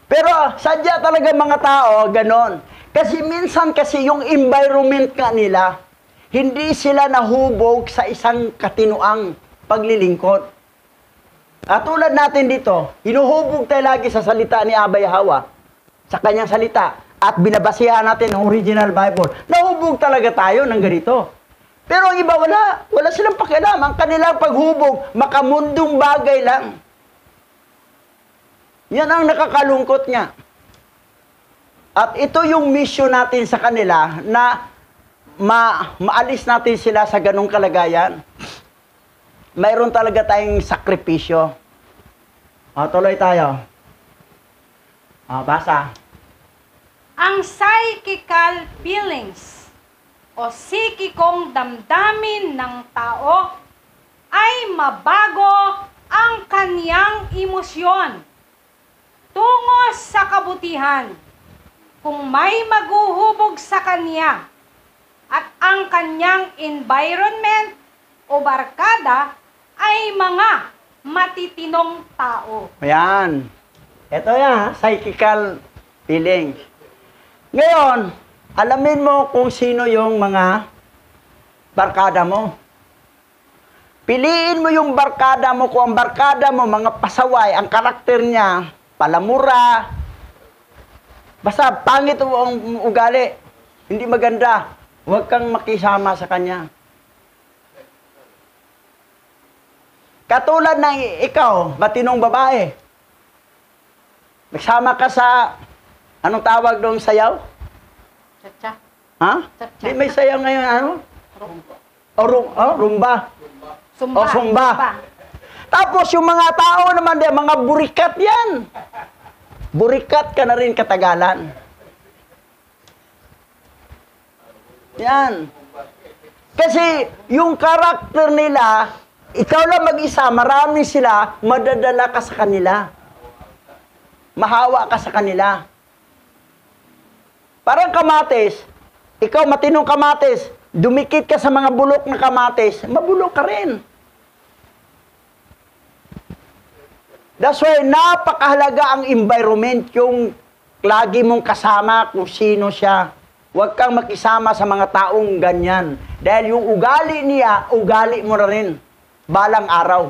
Pero sadya talaga mga tao, ganon. Kasi minsan kasi yung environment nga nila, hindi sila nahubog sa isang katinuang paglilingkod. At tulad natin dito, hinuhubog tayo lagi sa salita ni Abay Hawa, sa kanyang salita, at binabasihan natin ang original Bible. Nahubog talaga tayo ng ganito. Pero ang iba wala. Wala silang pakialam. Ang kanilang paghubog, makamundong bagay lang. Yan ang nakakalungkot nga. At ito yung mission natin sa kanila na ma maalis natin sila sa ganong kalagayan. Mayroon talaga tayong sakripisyo. O, tuloy tayo. O, basa. Ang psychical feelings o psikikong damdamin ng tao ay mabago ang kaniyang emosyon tungo sa kabutihan kung may maguhubog sa kanya at ang kanyang environment o barkada ay mga matitinong tao. Ayan. Ito yan, psychical feelings. Ngayon, alamin mo kung sino yung mga barkada mo. Piliin mo yung barkada mo kung ang barkada mo, mga pasaway, ang karakter niya, palamura, basta pangit ang ugali, hindi maganda, huwag kang makisama sa kanya. Katulad ng ikaw, matinong babae. Nagsama ka sa, anong tawag doon sayaw? Chacha. Ha? Cha-cha. Di may sayaw ngayon, ano? O, rum, oh, rumba. Sumba. O, sumba. Tapos yung mga tao naman din, mga burikat yan. Burikat ka na rin katagalan. Yan. Kasi yung karakter nila, ikaw lang mag-isa, marami sila, madadala ka sa kanila. Mahawa ka sa kanila. Parang kamatis, ikaw matinong kamatis, dumikit ka sa mga bulok na kamatis, mabulok ka rin. That's why napakahalaga ang environment, yung lagi mong kasama kung sino siya. Huwag kang makisama sa mga taong ganyan. Dahil yung ugali niya, ugali mo na rin. Balang araw.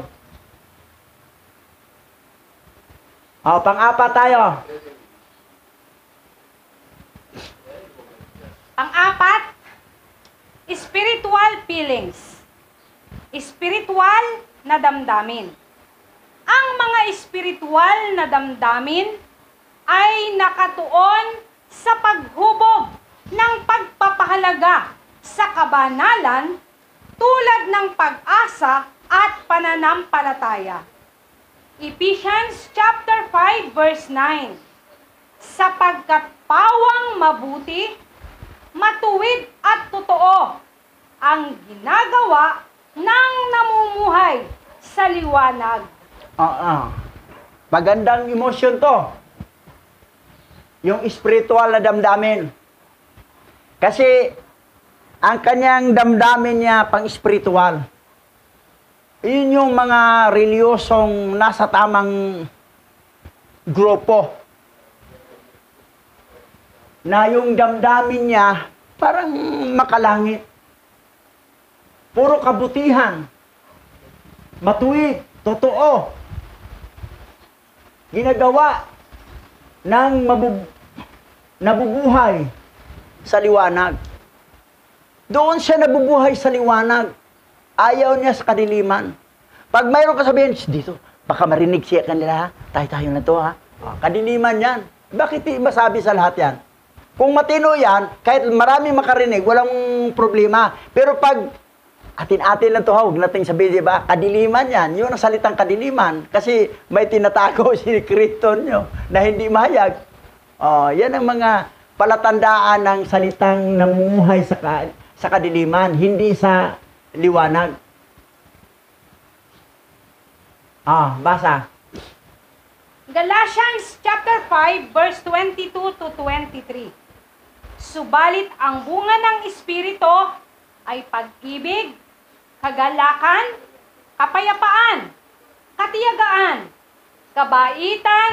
O, pang-apat tayo. Pang-apat, spiritual feelings. Spiritual na damdamin. Ang mga spiritual na damdamin ay nakatuon sa paghubog ng pagpapahalaga sa kabanalan tulad ng pag-asa at pananampalataya. Ephesians chapter 5 verse 9 Sapagkat pawang mabuti, matuwid at totoo ang ginagawa ng namumuhay sa liwanag. Oo. Magandang emosyon to. Yung spiritual na damdamin. Kasi, ang kanyang damdamin niya pang spiritual. Yun yung mga reliyosong nasa tamang grupo. Na yung damdamin niya parang makalangit. Puro kabutihan. Matuwid. Totoo. Ginagawa ng mabub nabubuhay sa liwanag. Doon siya nabubuhay sa liwanag. Ayaw niya sa kadiliman. Pag mayroon ka sabihin, "Shh, dito, baka marinig siya kanila. Tayo-tayo na to ha. Ah, Kadiliman yan. Bakit di masabi sa lahat yan? Kung matino yan, kahit marami makarinig, walang problema. Pero pag atin-atin lang to ha, huwag nating sabihin, di ba? Kadiliman yan. Yun ang salitang kadiliman. Kasi may tinatago (laughs) si Kristo nyo na hindi mahayag. Oh, yan ang mga palatandaan ng salitang namumuhay sa, ka- sa kadiliman, hindi sa liwanag. Ah, basa. Galatians chapter 5 verse 22 to 23. Subalit ang bunga ng Espiritu ay pag-ibig, kagalakan, kapayapaan, katiyagaan, kabaitan,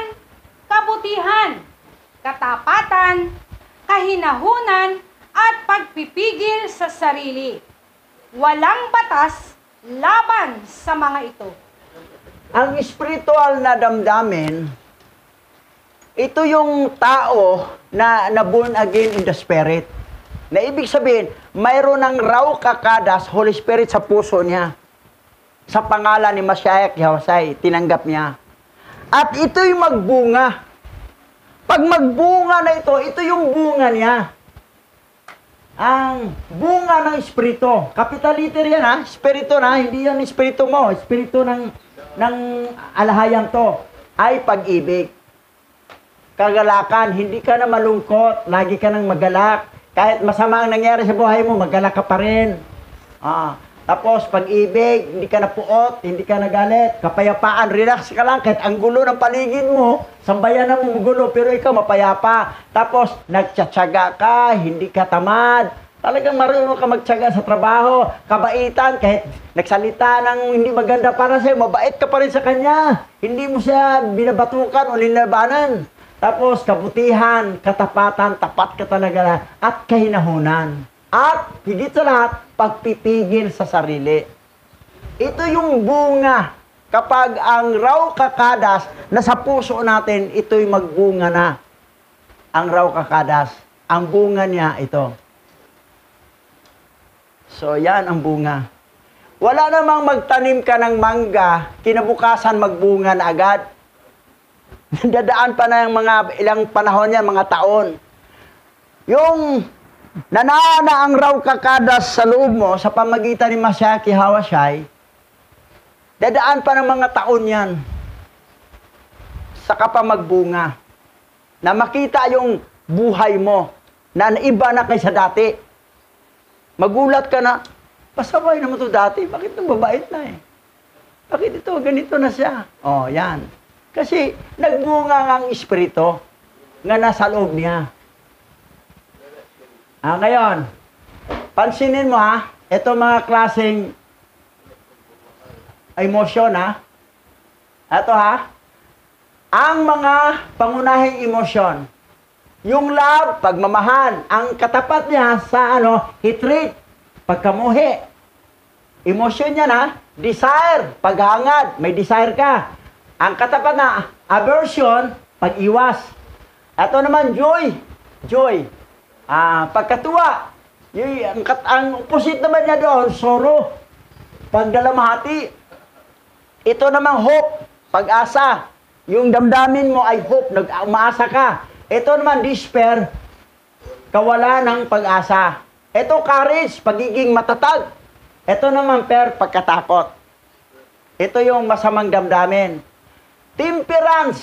kabutihan, katapatan, kahinahunan, at pagpipigil sa sarili. Walang batas laban sa mga ito. Ang spiritual na damdamin, ito yung tao na na-born again in the Spirit. Na ibig sabihin, mayroon ng raw kakadas, Holy Spirit sa puso niya. Sa pangalan ni Mashiach Yahweh, tinanggap niya. At ito'y magbunga. Pag magbunga na ito, ito yung bunga niya. Ang bunga ng espiritu. Capital letter yan ha. Espiritu na, hindi yan espiritu mo. Espiritu ng, ng alahayan to. Ay pag-ibig. Kagalakan, hindi ka na malungkot. Lagi ka nang magalak. Kahit masama ang nangyari sa buhay mo, magalak ka pa rin. Ah, tapos pag-ibig, hindi ka napuot, hindi ka nagalit, kapayapaan, relax ka lang kahit ang gulo ng paligid mo, sambayan na mo gulo, pero ikaw mapayapa. Tapos nagtsatsaga ka, hindi ka tamad, talagang marunong ka magtsaga sa trabaho, kabaitan, kahit nagsalita ng hindi maganda para sa'yo, mabait ka pa rin sa kanya. Hindi mo siya binabatukan o linlabanan. Tapos kabutihan, katapatan, tapat ka talaga at kahinahunan. At higit sa lahat, pagpipigil sa sarili. Ito yung bunga. Kapag ang raw kakadas na sa puso natin, ito'y magbunga na. Ang raw kakadas. Ang bunga niya ito. So, yan ang bunga. Wala namang magtanim ka ng mangga, kinabukasan magbunga na agad. (laughs) Dadaan pa na yung mga ilang panahon yan, mga taon. Yung nanana ang raw kakadas sa loob mo sa pamagitan ni Masyaki Hawashay, dadaan pa ng mga taon yan sa kapamagbunga na makita yung buhay mo na iba na kaysa dati. Magulat ka na, pasaway naman to dati, bakit ito mabait na eh? Bakit ito, ganito na siya? Oh, yan. Kasi nagbunga ang espiritu nga nasa loob niya. Ah, ngayon, pansinin mo ha, ito mga klaseng emosyon ha. Ito ha, ang mga pangunahing emosyon. Yung love, pagmamahal, ang katapat niya sa ano, hatred, pagkamuhi. Emosyon niya na, desire, paghangad, may desire ka. Ang katapat na aversion, pag-iwas. Ito naman, joy. Joy. Ah, pagkatuwa. Yung, ang, ang opposite naman niya doon, sorrow. Pagdalamhati. Ito namang hope, pag-asa. Yung damdamin mo ay hope, nag umaasa ka. Ito naman despair, kawala ng pag-asa. Ito courage, pagiging matatag. Ito naman per, pagkatakot. Ito yung masamang damdamin. Temperance,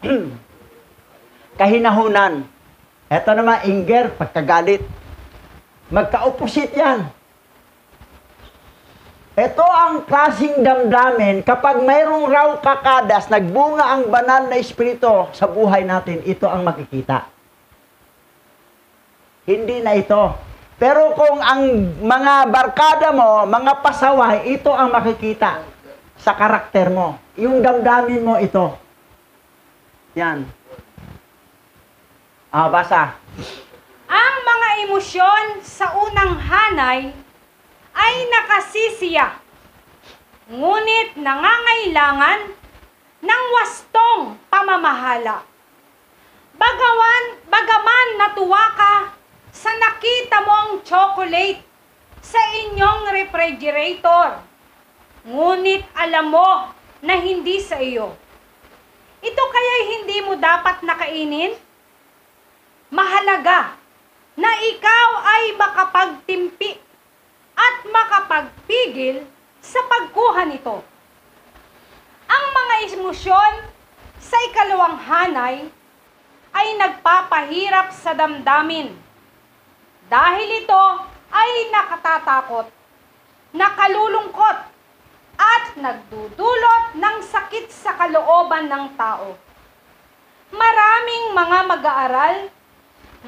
(clears throat) kahinahunan. Ito naman anger, pagkagalit. Magka-opposite yan. Ito ang klasing damdamin kapag mayroong raw kakadas, nagbunga ang banal na espiritu sa buhay natin, ito ang makikita. Hindi na ito. Pero kung ang mga barkada mo, mga pasaway, ito ang makikita sa karakter mo. Yung damdamin mo ito. Yan. Ah, basa. Ang mga emosyon sa unang hanay ay nakasisiya, ngunit nangangailangan ng wastong pamamahala. Bagawan, bagaman natuwa ka sa nakita mong chocolate sa inyong refrigerator, ngunit alam mo na hindi sa iyo. Ito kaya'y hindi mo dapat nakainin? Mahalaga na ikaw ay makapagtimpi at makapagpigil sa pagkuha nito. Ang mga emosyon sa ikalawang hanay ay nagpapahirap sa damdamin dahil ito ay nakatatakot, nakalulungkot, at nagdudulot ng sakit sa kalooban ng tao. Maraming mga mag-aaral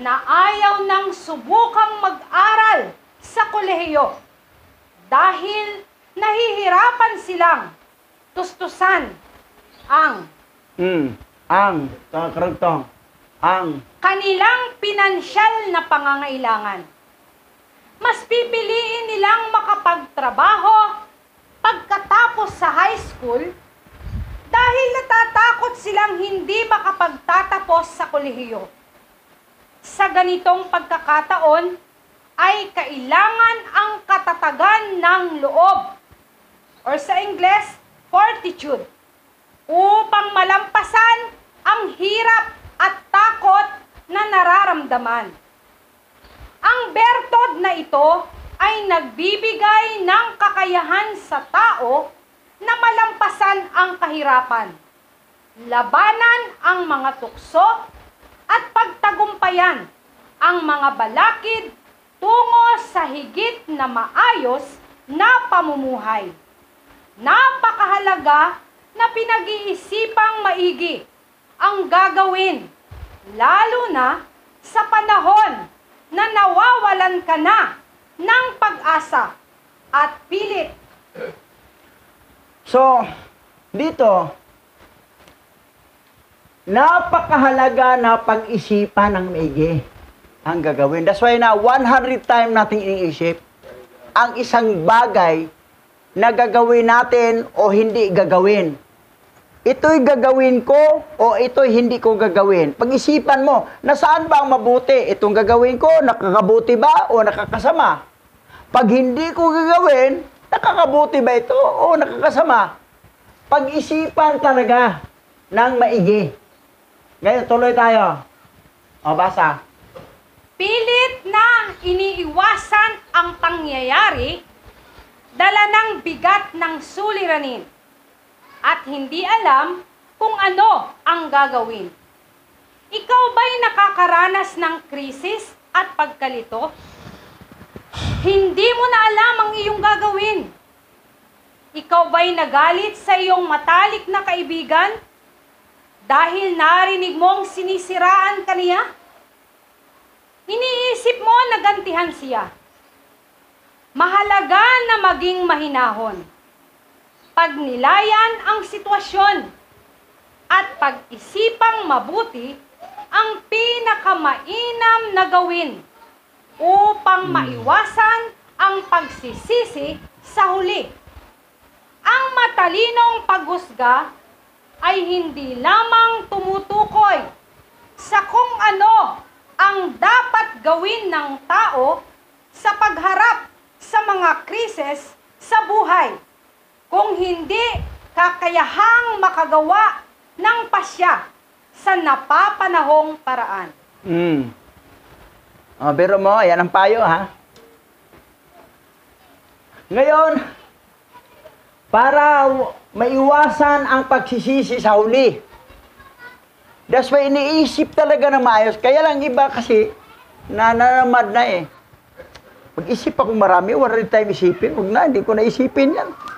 na ayaw nang subukang mag-aral sa kolehiyo dahil nahihirapan silang tustusan ang Hmm. Ang, karugtong. Ang, kanilang pinansyal na pangangailangan. Mas pipiliin nilang makapagtrabaho pagkatapos sa high school dahil natatakot silang hindi makapagtatapos sa kolehiyo. Sa ganitong pagkakataon, ay kailangan ang katatagan ng loob or sa Ingles, fortitude upang malampasan ang hirap at takot na nararamdaman. Ang bertod na ito ay nagbibigay ng kakayahan sa tao na malampasan ang kahirapan, labanan ang mga tukso at pagtagumpayan ang mga balakid tungo sa higit na maayos na pamumuhay. Napakahalaga na pinag-iisipang maigi ang gagawin, lalo na sa panahon na nawawalan ka na ng pag-asa at pilit. So, dito, napakahalaga na pag-isipan ng maigi ang gagawin. That's why na 100 time nating iniisip ang isang bagay na gagawin natin o hindi gagawin. Ito'y gagawin ko o ito'y hindi ko gagawin. Pag-isipan mo, nasaan ba ang mabuti? Itong gagawin ko, nakakabuti ba o nakakasama? Pag hindi ko gagawin, nakakabuti ba ito o nakakasama? Pag-isipan talaga ng maigi. Ngayon, tuloy tayo. O, basa. Pilit na iniiwasan ang pangyayari, dala ng bigat ng suliranin, at hindi alam kung ano ang gagawin. Ikaw ba'y nakakaranas ng krisis at pagkalito? Hindi mo na alam ang iyong gagawin. Ikaw ba'y nagalit sa iyong matalik na kaibigan dahil narinig mong sinisiraan ka niya? Iniisip mo na gantihan siya. Mahalaga na maging mahinahon. Pag nilayan ang sitwasyon at pag-isipang mabuti ang pinakamainam na gawin upang maiwasan ang pagsisisi sa huli. Ang matalinong paghusga ay hindi lamang tumutukoy sa kung ano ang dapat gawin ng tao sa pagharap sa mga krisis sa buhay, kung hindi kakayahang makagawa ng pasya sa napapanahong paraan. Hmm. Oh, pero mo, yan ang payo ha. Ngayon, para maiwasan ang pagsisisi sa huli. That's why iniisip talaga na maayos. Kaya lang iba kasi, nananamad na eh. Mag-isip ako marami, wala rin tayo isipin. Huwag na, hindi ko naisipin yan.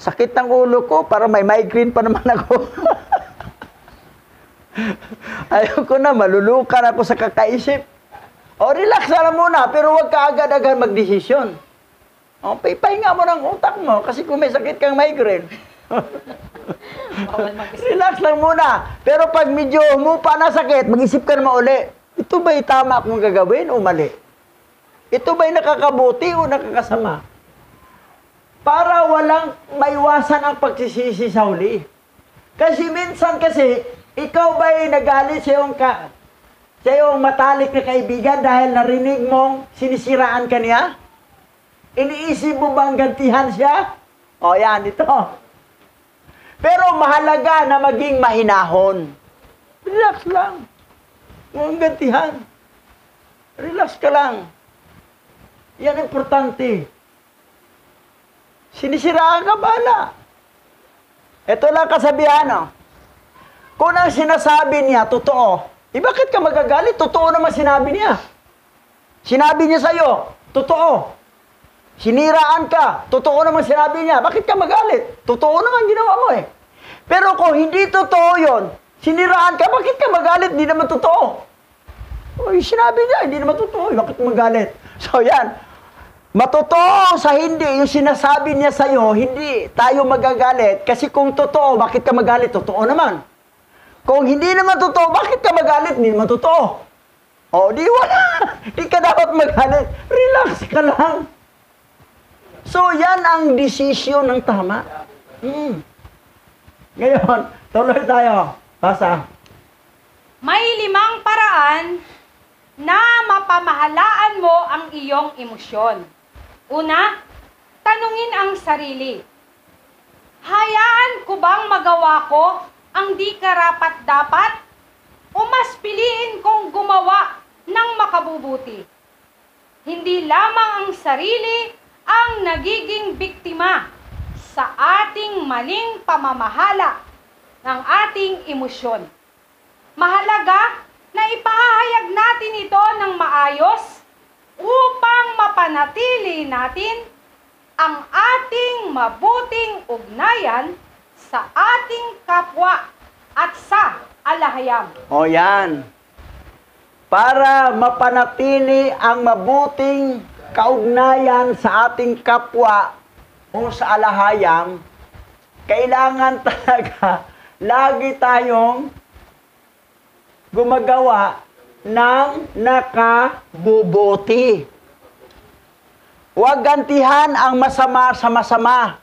Sakit ng ulo ko, para may migraine pa naman ako. (laughs) Ayoko na, malulukan ako sa kakaisip. O, relax na muna, pero huwag ka agad-agad magdesisyon. O, pahinga mo ng utak mo, kasi kung may sakit kang migraine. (laughs) Relax lang muna. Pero pag medyo humupa na sakit, mag-isip ka naman uli. Ito ba'y tama akong gagawin o mali? Ito ba'y nakakabuti o nakakasama? Para walang maiwasan ang pagsisisi sa huli. Kasi minsan kasi, ikaw ba'y nagalit sa iyong, ka, sa iyong matalik na kaibigan dahil narinig mong sinisiraan ka niya? Iniisip mo bang gantihan siya? O yan, ito. Pero mahalaga na maging mahinahon. Relax lang. Huwag gantihan. Relax ka lang. Yan importante. Sinisiraan ka, bala. Ito lang kasabihan, no? Kung ang sinasabi niya, totoo, eh bakit ka magagalit? Totoo naman sinabi niya. Sinabi niya sa'yo, totoo. Siniraan ka, totoo naman sinabi niya. Bakit ka magalit? Totoo naman ginawa mo eh. Pero kung hindi totoo yon, siniraan ka, bakit ka magalit? Hindi naman totoo. Uy, sinabi niya, hindi naman totoo. Bakit magalit? (laughs) So yan, matotoo sa hindi, yung sinasabi niya sa'yo, hindi tayo magagalit. Kasi kung totoo, bakit ka magalit? Totoo naman. Kung hindi naman totoo, bakit ka magalit? Hindi naman totoo. O, di wala. (laughs) di ka dapat magalit. Relax ka lang. So, yan ang desisyon ng tama. Hmm. Ngayon, tuloy tayo. Basa. May limang paraan na mapamahalaan mo ang iyong emosyon. Una, tanungin ang sarili. Hayaan ko bang magawa ko ang di karapat-dapat? O mas piliin kong gumawa ng makabubuti? Hindi lamang ang sarili ang nagiging biktima sa ating maling pamamahala ng ating emosyon. Mahalaga na ipahayag natin ito ng maayos upang mapanatili natin ang ating mabuting ugnayan sa ating kapwa at sa alahayam. O yan. Para mapanatili ang mabuting kaugnayan sa ating kapwa o sa alahayam, kailangan (laughs) talaga lagi tayong gumagawa ng nakabubuti. Huwag gantihan ang masama sa masama.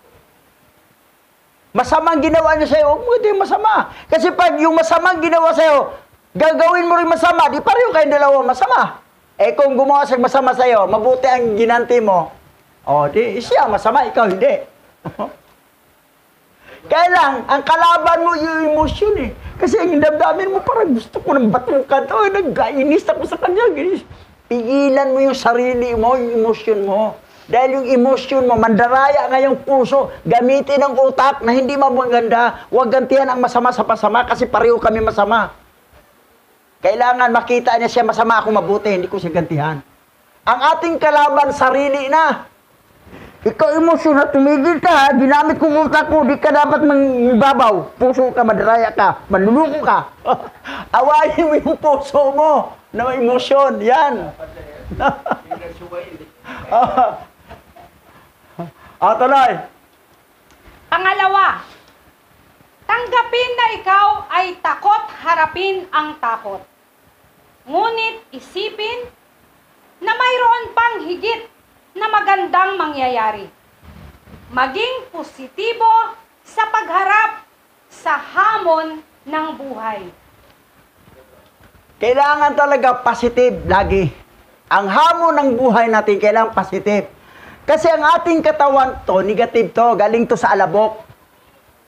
Masamang ginawa niya sa'yo, huwag mo yung masama. Kasi pag yung masamang ginawa sa'yo, gagawin mo rin masama, di pareho kayong dalawa masama. Eh kung gumawa siya masama sa'yo, mabuti ang ginanti mo, o di siya masama, ikaw hindi. (laughs) Kaya lang, ang kalaban mo yung emosyon eh. Kasi ang damdamin mo parang gusto ko ng batukan. Oh, nag-inis ako sa kanya. Ginis. Pigilan mo yung sarili mo, yung emosyon mo. Dahil yung emosyon mo, mandaraya ngayong puso, gamitin ang utak na hindi maganda. Huwag gantihan ang masama sa pasama kasi pareho kami masama. Kailangan makita niya siya masama ako mabuti, hindi ko siya gantihan. Ang ating kalaban, sarili na. Ikaw emosyon na tumigil ka, ginamit kong utak ko, di ka dapat mangibabaw. Puso ka, madaraya ka, manluluko ka. (laughs) Awayin mo yung puso mo na may emosyon. Yan. (laughs) Ah, tuloy. Pangalawa, Tanggapin na ikaw ay takot harapin ang takot. Ngunit isipin na mayroon pang higit na magandang mangyayari. Maging positibo sa pagharap sa hamon ng buhay. Kailangan talaga positive lagi. Ang hamon ng buhay natin kailangan positive. Kasi ang ating katawan to, negative to, galing to sa alabok.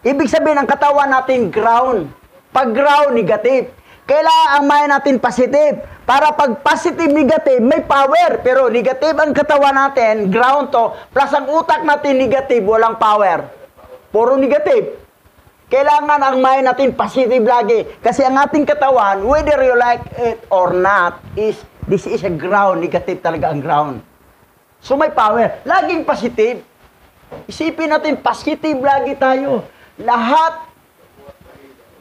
Ibig sabihin, ang katawan natin ground. Pag ground, negative. Kailangan ang mind natin positive. Para pag positive, negative, may power. Pero negative ang katawan natin, ground to, plus ang utak natin negative, walang power. Puro negative. Kailangan ang mind natin positive lagi. Kasi ang ating katawan, whether you like it or not, is this is a ground. Negative talaga ang ground. So may power. Laging positive. Isipin natin, positive lagi tayo. Lahat,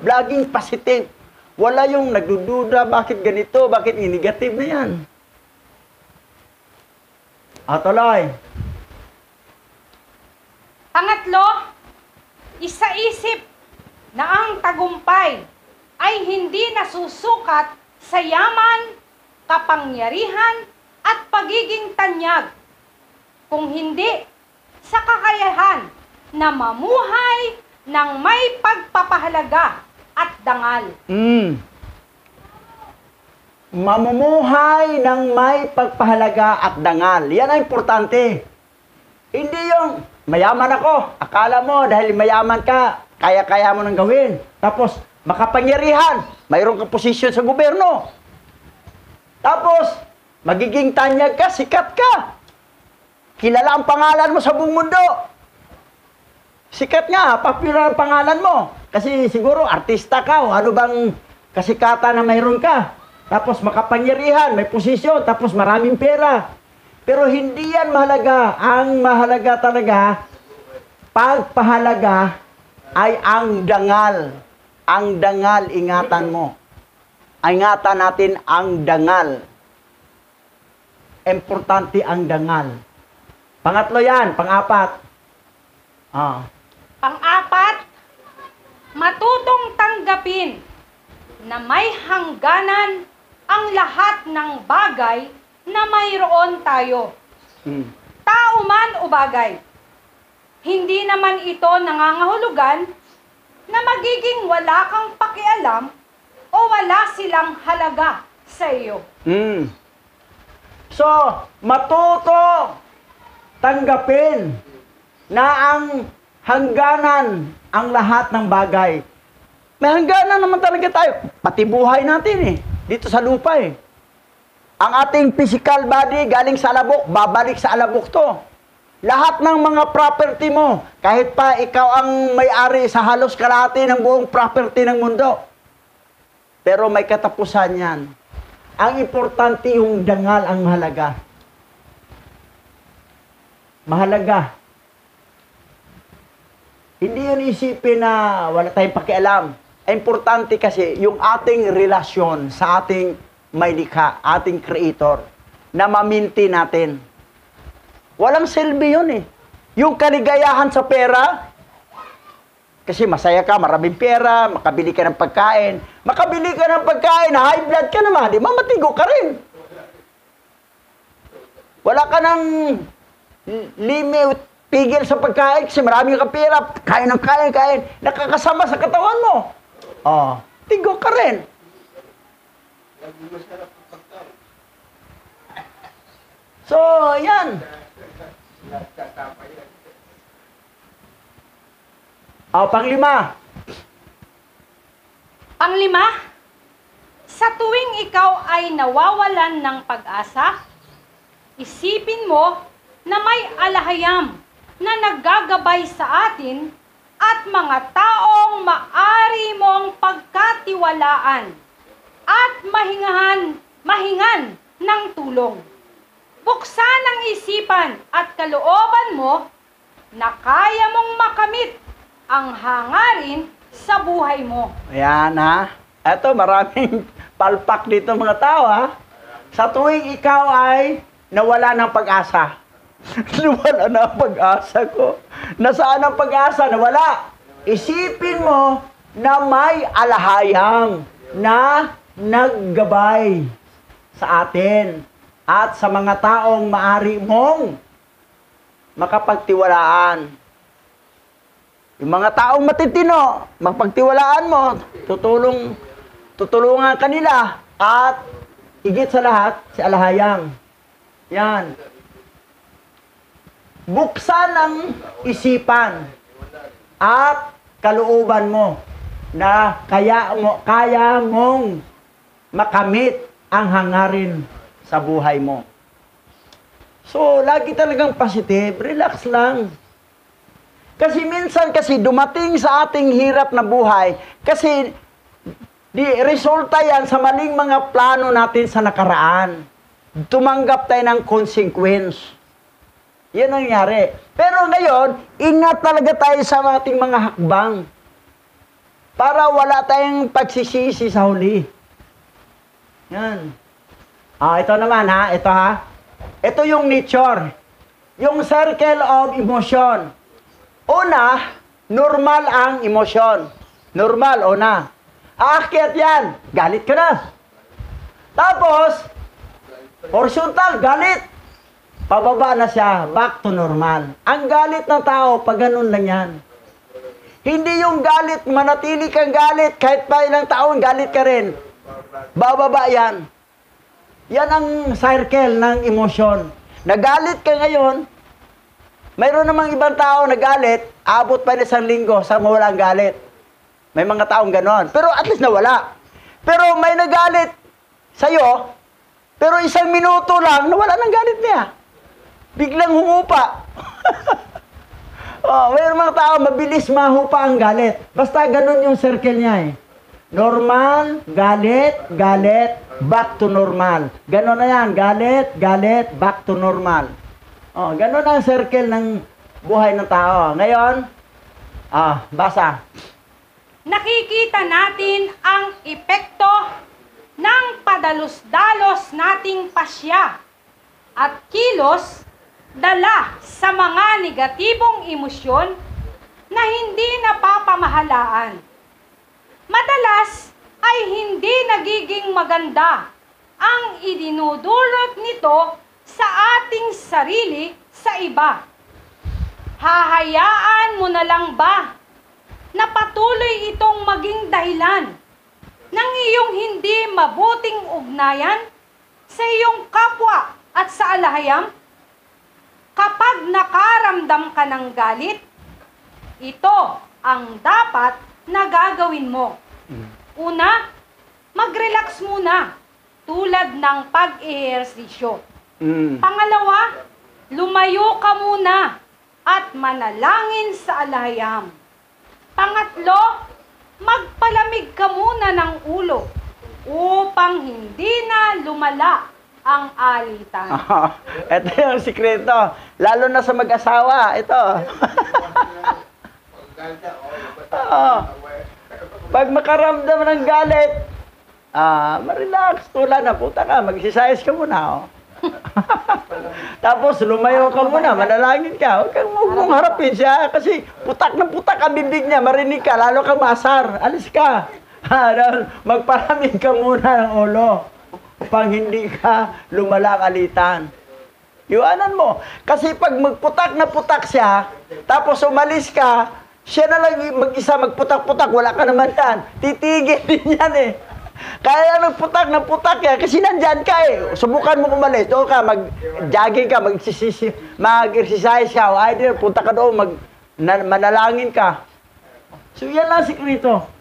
laging positive. Wala yung nagdududa, bakit ganito, bakit negative na yan. Tuloy. Pangatlo, isaisip na ang tagumpay ay hindi nasusukat sa yaman, kapangyarihan, at pagiging tanyag. Kung hindi sa kakayahan na mamuhay ng may pagpapahalaga at dangal. Mm. Mamumuhay ng may pagpahalaga at dangal. Yan ang importante. Hindi yung mayaman ako. Akala mo dahil mayaman ka, kaya-kaya mo nang gawin. Tapos, makapangyarihan. Mayroon kang posisyon sa gobyerno. Tapos, magiging tanyag ka, sikat ka. Kilala ang pangalan mo sa buong mundo. Sikat nga, popular ang pangalan mo. Kasi siguro artista ka o ano bang kasikatan na mayroon ka. Tapos makapangyarihan, may posisyon, tapos maraming pera. Pero hindi yan mahalaga. Ang mahalaga talaga, pagpahalaga ay ang dangal. Ang dangal, ingatan mo. Ingatan natin ang dangal. Importante ang dangal. Pangatlo yan, pangapat. Ah. Pang-apat, matutong tanggapin na may hangganan ang lahat ng bagay na mayroon tayo. Mm. Tao man o bagay. Hindi naman ito nangangahulugan na magiging wala kang pakialam o wala silang halaga sa iyo. Mm. So, matuto tanggapin na ang hangganan ang lahat ng bagay. May hangganan naman talaga tayo. Pati buhay natin eh. Dito sa lupa eh. Ang ating physical body galing sa alabok, babalik sa alabok to. Lahat ng mga property mo, kahit pa ikaw ang may-ari sa halos kalahati ng buong property ng mundo. Pero may katapusan yan. Ang importante yung dangal ang mahalaga. Mahalaga. Hindi yun isipin na wala tayong pakialam. Importante kasi yung ating relasyon sa ating may likha, ating creator, na maminti natin. Walang silbi yun eh. Yung kaligayahan sa pera, kasi masaya ka, maraming pera, makabili ka ng pagkain. Makabili ka ng pagkain, high blood ka naman, di ba? Matigo ka rin. Wala ka ng limit, pigil sa pagkain kasi marami kang pera, kain ng kain, kain. Nakakasama sa katawan mo. Oh, tigo ka rin. So, yan. Oh, panglima. Panglima, sa tuwing ikaw ay nawawalan ng pag-asa, isipin mo na may alahayam na naggagabay sa atin at mga taong maari mong pagkatiwalaan at mahingahan, mahingan ng tulong. Buksan ang isipan at kalooban mo na kaya mong makamit ang hangarin sa buhay mo. Ayan ha. Eto, maraming (laughs) palpak dito mga tao ha. Sa tuwing ikaw ay nawala ng pag-asa. (laughs) nawala na ang pag-asa ko. Nasaan ang pag-asa? Nawala. isipin mo na may alahayang na naggabay sa atin at sa mga taong maari mong makapagtiwalaan. Yung mga taong matitino, mapagtiwalaan mo, tutulong, tutulungan kanila at higit sa lahat, si Alahayang. Yan. Buksan ang isipan at kalooban mo na kaya mo kaya mong makamit ang hangarin sa buhay mo. So, lagi talagang positive, relax lang. Kasi minsan kasi dumating sa ating hirap na buhay, kasi di resulta yan sa maling mga plano natin sa nakaraan. Tumanggap tayo ng consequence. Yan ang nangyari. Pero ngayon, ingat talaga tayo sa ating mga hakbang. Para wala tayong pagsisisi sa huli. Yan. Ah, ito naman ha, ito ha. Ito yung nature. Yung circle of emotion. Una, normal ang emosyon. Normal, una. Aakyat yan, galit ka na. Tapos, horizontal, galit. Pababa na siya, back to normal. Ang galit ng tao, pag ganun lang yan. Hindi yung galit, manatili kang galit, kahit pa ilang taon, galit ka rin. Bababa yan. Yan ang circle ng emosyon. Nagalit ka ngayon, mayroon namang ibang tao nagalit, abot pa na isang linggo sa mawala ang galit. May mga taong ganon. Pero at least nawala. Pero may nagalit sa'yo, pero isang minuto lang, nawala ng galit niya. Biglang humupa. (laughs) oh, mayroon mga tao, mabilis mahupa ang galit. Basta ganon yung circle niya eh. Normal, galit, galit, back to normal. Ganon na yan, galit, galit, back to normal. Oh, ganon ang circle ng buhay ng tao. Ngayon, ah, basa. Nakikita natin ang epekto ng padalos-dalos nating pasya at kilos dala sa mga negatibong emosyon na hindi napapamahalaan. Madalas ay hindi nagiging maganda ang idinudulot nito sa ating sarili sa iba. Hahayaan mo na lang ba na patuloy itong maging dahilan ng iyong hindi mabuting ugnayan sa iyong kapwa at sa alahayam? Kapag nakaramdam ka ng galit, ito ang dapat na gagawin mo. Una, mag-relax muna tulad ng pag-ehersisyo. Mm. Pangalawa, lumayo ka muna at manalangin sa alahayam. Pangatlo, magpalamig ka muna ng ulo upang hindi na lumala ang alitan. (laughs) ito yung sikreto. Lalo na sa mag-asawa. Ito. (laughs) Oo. Pag makaramdam ng galit, ah, ma-relax, tula na, puta ka, mag-exercise ka muna, oh. (laughs) Tapos lumayo ka muna, manalangin ka. Huwag kang mong harapin siya kasi putak na putak ang bibig niya, marinig ka, lalo kang masar. Alis ka. Magparamig ka muna ng ulo upang hindi ka lumala ang alitan. Iwanan mo. Kasi pag magputak na putak siya, tapos umalis ka, siya na lang mag-isa magputak-putak, wala ka naman yan. Titigil (laughs) din yan eh. Kaya nagputak ng putak yan kasi nandyan ka eh. Subukan mo umalis. Doon ka, mag-jogging ka, mag-exercise ka. O either punta ka doon, mag, na, manalangin ka. So yan lang sikreto.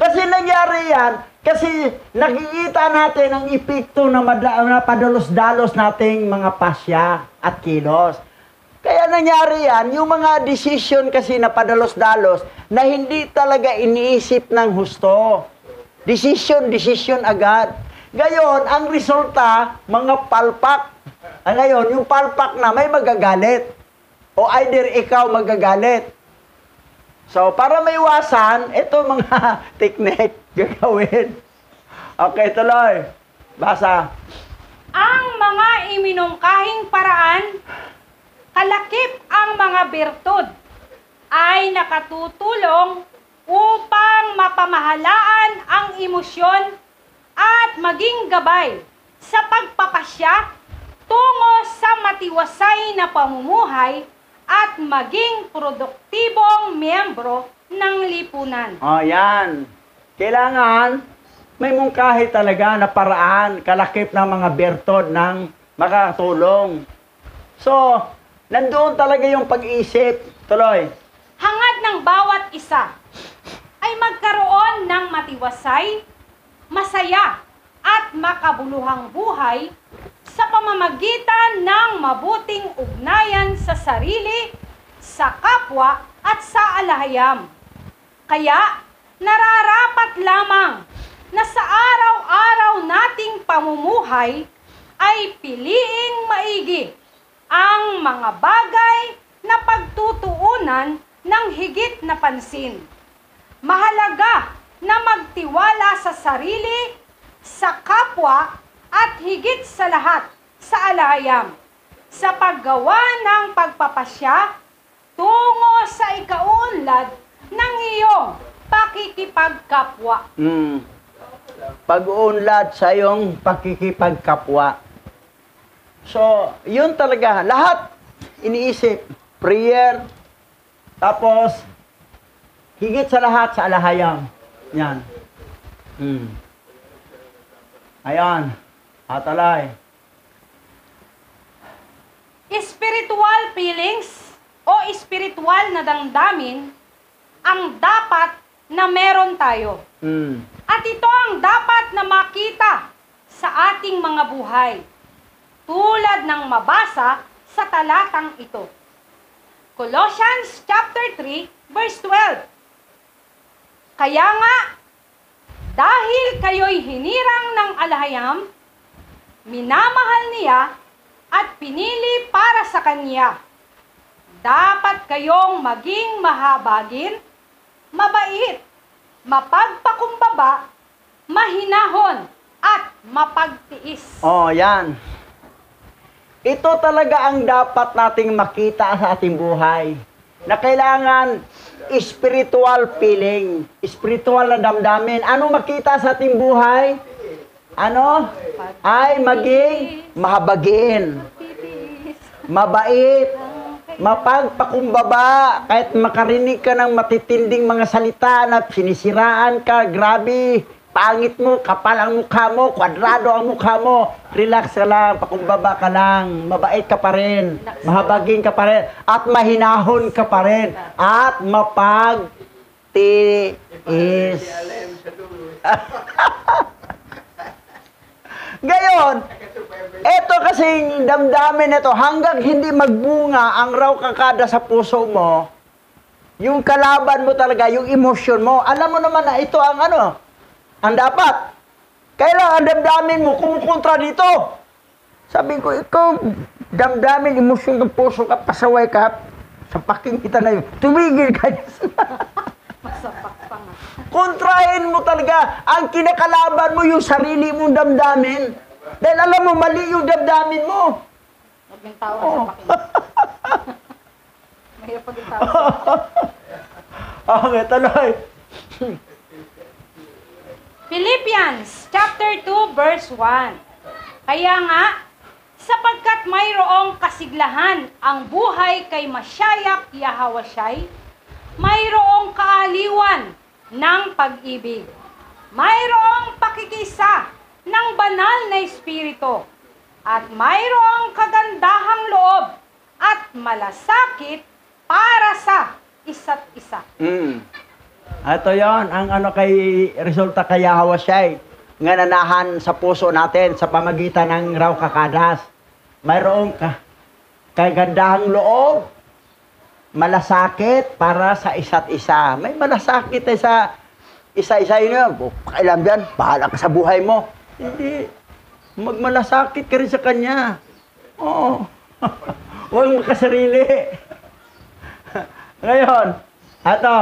Kasi nangyari yan, kasi nakikita natin ang epekto na, mada, na padalos-dalos nating mga pasya at kilos. Kaya nangyari yan, yung mga decision kasi na padalos-dalos na hindi talaga iniisip ng husto. Decision, decision agad. Ngayon, ang resulta, mga palpak. Ah, ngayon, yung palpak na may magagalit. O either ikaw magagalit. So, para maiwasan, ito mga (laughs) technique gagawin. Okay, tuloy. Basa. Ang mga iminungkahing paraan, kalakip ang mga birtud ay nakatutulong upang mapamahalaan ang emosyon at maging gabay sa pagpapasya tungo sa matiwasay na pamumuhay at maging produktibong miyembro ng lipunan. O, yan. Kailangan may mungkahi talaga na paraan, kalakip ng mga bertod ng makakatulong. So, nandoon talaga yung pag-isip. Tuloy. Hangad ng bawat isa ay magkaroon ng matiwasay, masaya at makabuluhang buhay sa pamamagitan ng mabuting ugnayan sa sarili, sa kapwa at sa alahayam. Kaya nararapat lamang na sa araw-araw nating pamumuhay ay piliing maigi ang mga bagay na pagtutuunan ng higit na pansin. Mahalaga na magtiwala sa sarili, sa kapwa, at higit sa lahat sa alahayam sa paggawa ng pagpapasya tungo sa ikaunlad ng iyong pakikipagkapwa. Mm. Pag-uunlad sa iyong pakikipagkapwa. So, yun talaga. Lahat iniisip. Prayer. Tapos, higit sa lahat sa alahayam. Yan. Mm. Ayan. Atalay. Spiritual feelings o spiritual na damdamin ang dapat na meron tayo. Mm. At ito ang dapat na makita sa ating mga buhay. Tulad ng mabasa sa talatang ito. Colossians chapter 3 verse 12. Kaya nga, dahil kayo'y hinirang ng alahayam, minamahal niya at pinili para sa kanya. Dapat kayong maging mahabagin, mabait, mapagpakumbaba, mahinahon, at mapagtiis. Oh, yan. Ito talaga ang dapat nating makita sa ating buhay. Na kailangan spiritual feeling, spiritual na damdamin. Ano makita sa ating buhay? Ano? Ay maging mahabagin, mabait, mapagpakumbaba, kahit makarinig ka ng matitinding mga salita na sinisiraan ka, grabe, pangit mo, kapal ang mukha mo, kwadrado ang mukha mo, relax ka lang, pakumbaba ka lang, mabait ka pa rin, mahabagin ka pa rin, at mahinahon ka pa rin, at mapagtiis. (laughs) Gayon, eto kasing damdamin ito, hanggang hindi magbunga ang raw kakada sa puso mo, yung kalaban mo talaga, yung emosyon mo, alam mo naman na ito ang ano, ang dapat. Kailangan damdamin mo, kumukontra dito. Sabi ko, ikaw, damdamin, emosyon ng puso ka, pasaway ka, sapakin kita na yun. Tumigil ka. (laughs) Nga. Kontrahin mo talaga. Ang kinakalaban mo yung sarili mong damdamin. Dahil alam mo, mali yung damdamin mo. Huwag yung tawa sa pakin. Mahirap pag yung tawa (laughs) sa Okay, tuloy. Philippians chapter 2 verse 1. Kaya nga, sapagkat mayroong kasiglahan ang buhay kay Masyayak Yahawasyay, mayroong kaaliwan ng pag-ibig. Mayroong pakikisa ng banal na espiritu at mayroong kagandahang loob at malasakit para sa isa't isa. Mm. Ito yon ang ano kay resulta kay Yahweh siya nga nanahan sa puso natin sa pamagitan ng raw kakadas. Mayroong ka kagandahang loob, malasakit para sa isa't isa. May malasakit eh sa isa-isa yun. Oh, Kailan yan? Bahala ka sa buhay mo. Hindi. Magmalasakit ka rin sa kanya. Oo. (laughs) Huwag makasarili. (laughs) Ngayon, ato,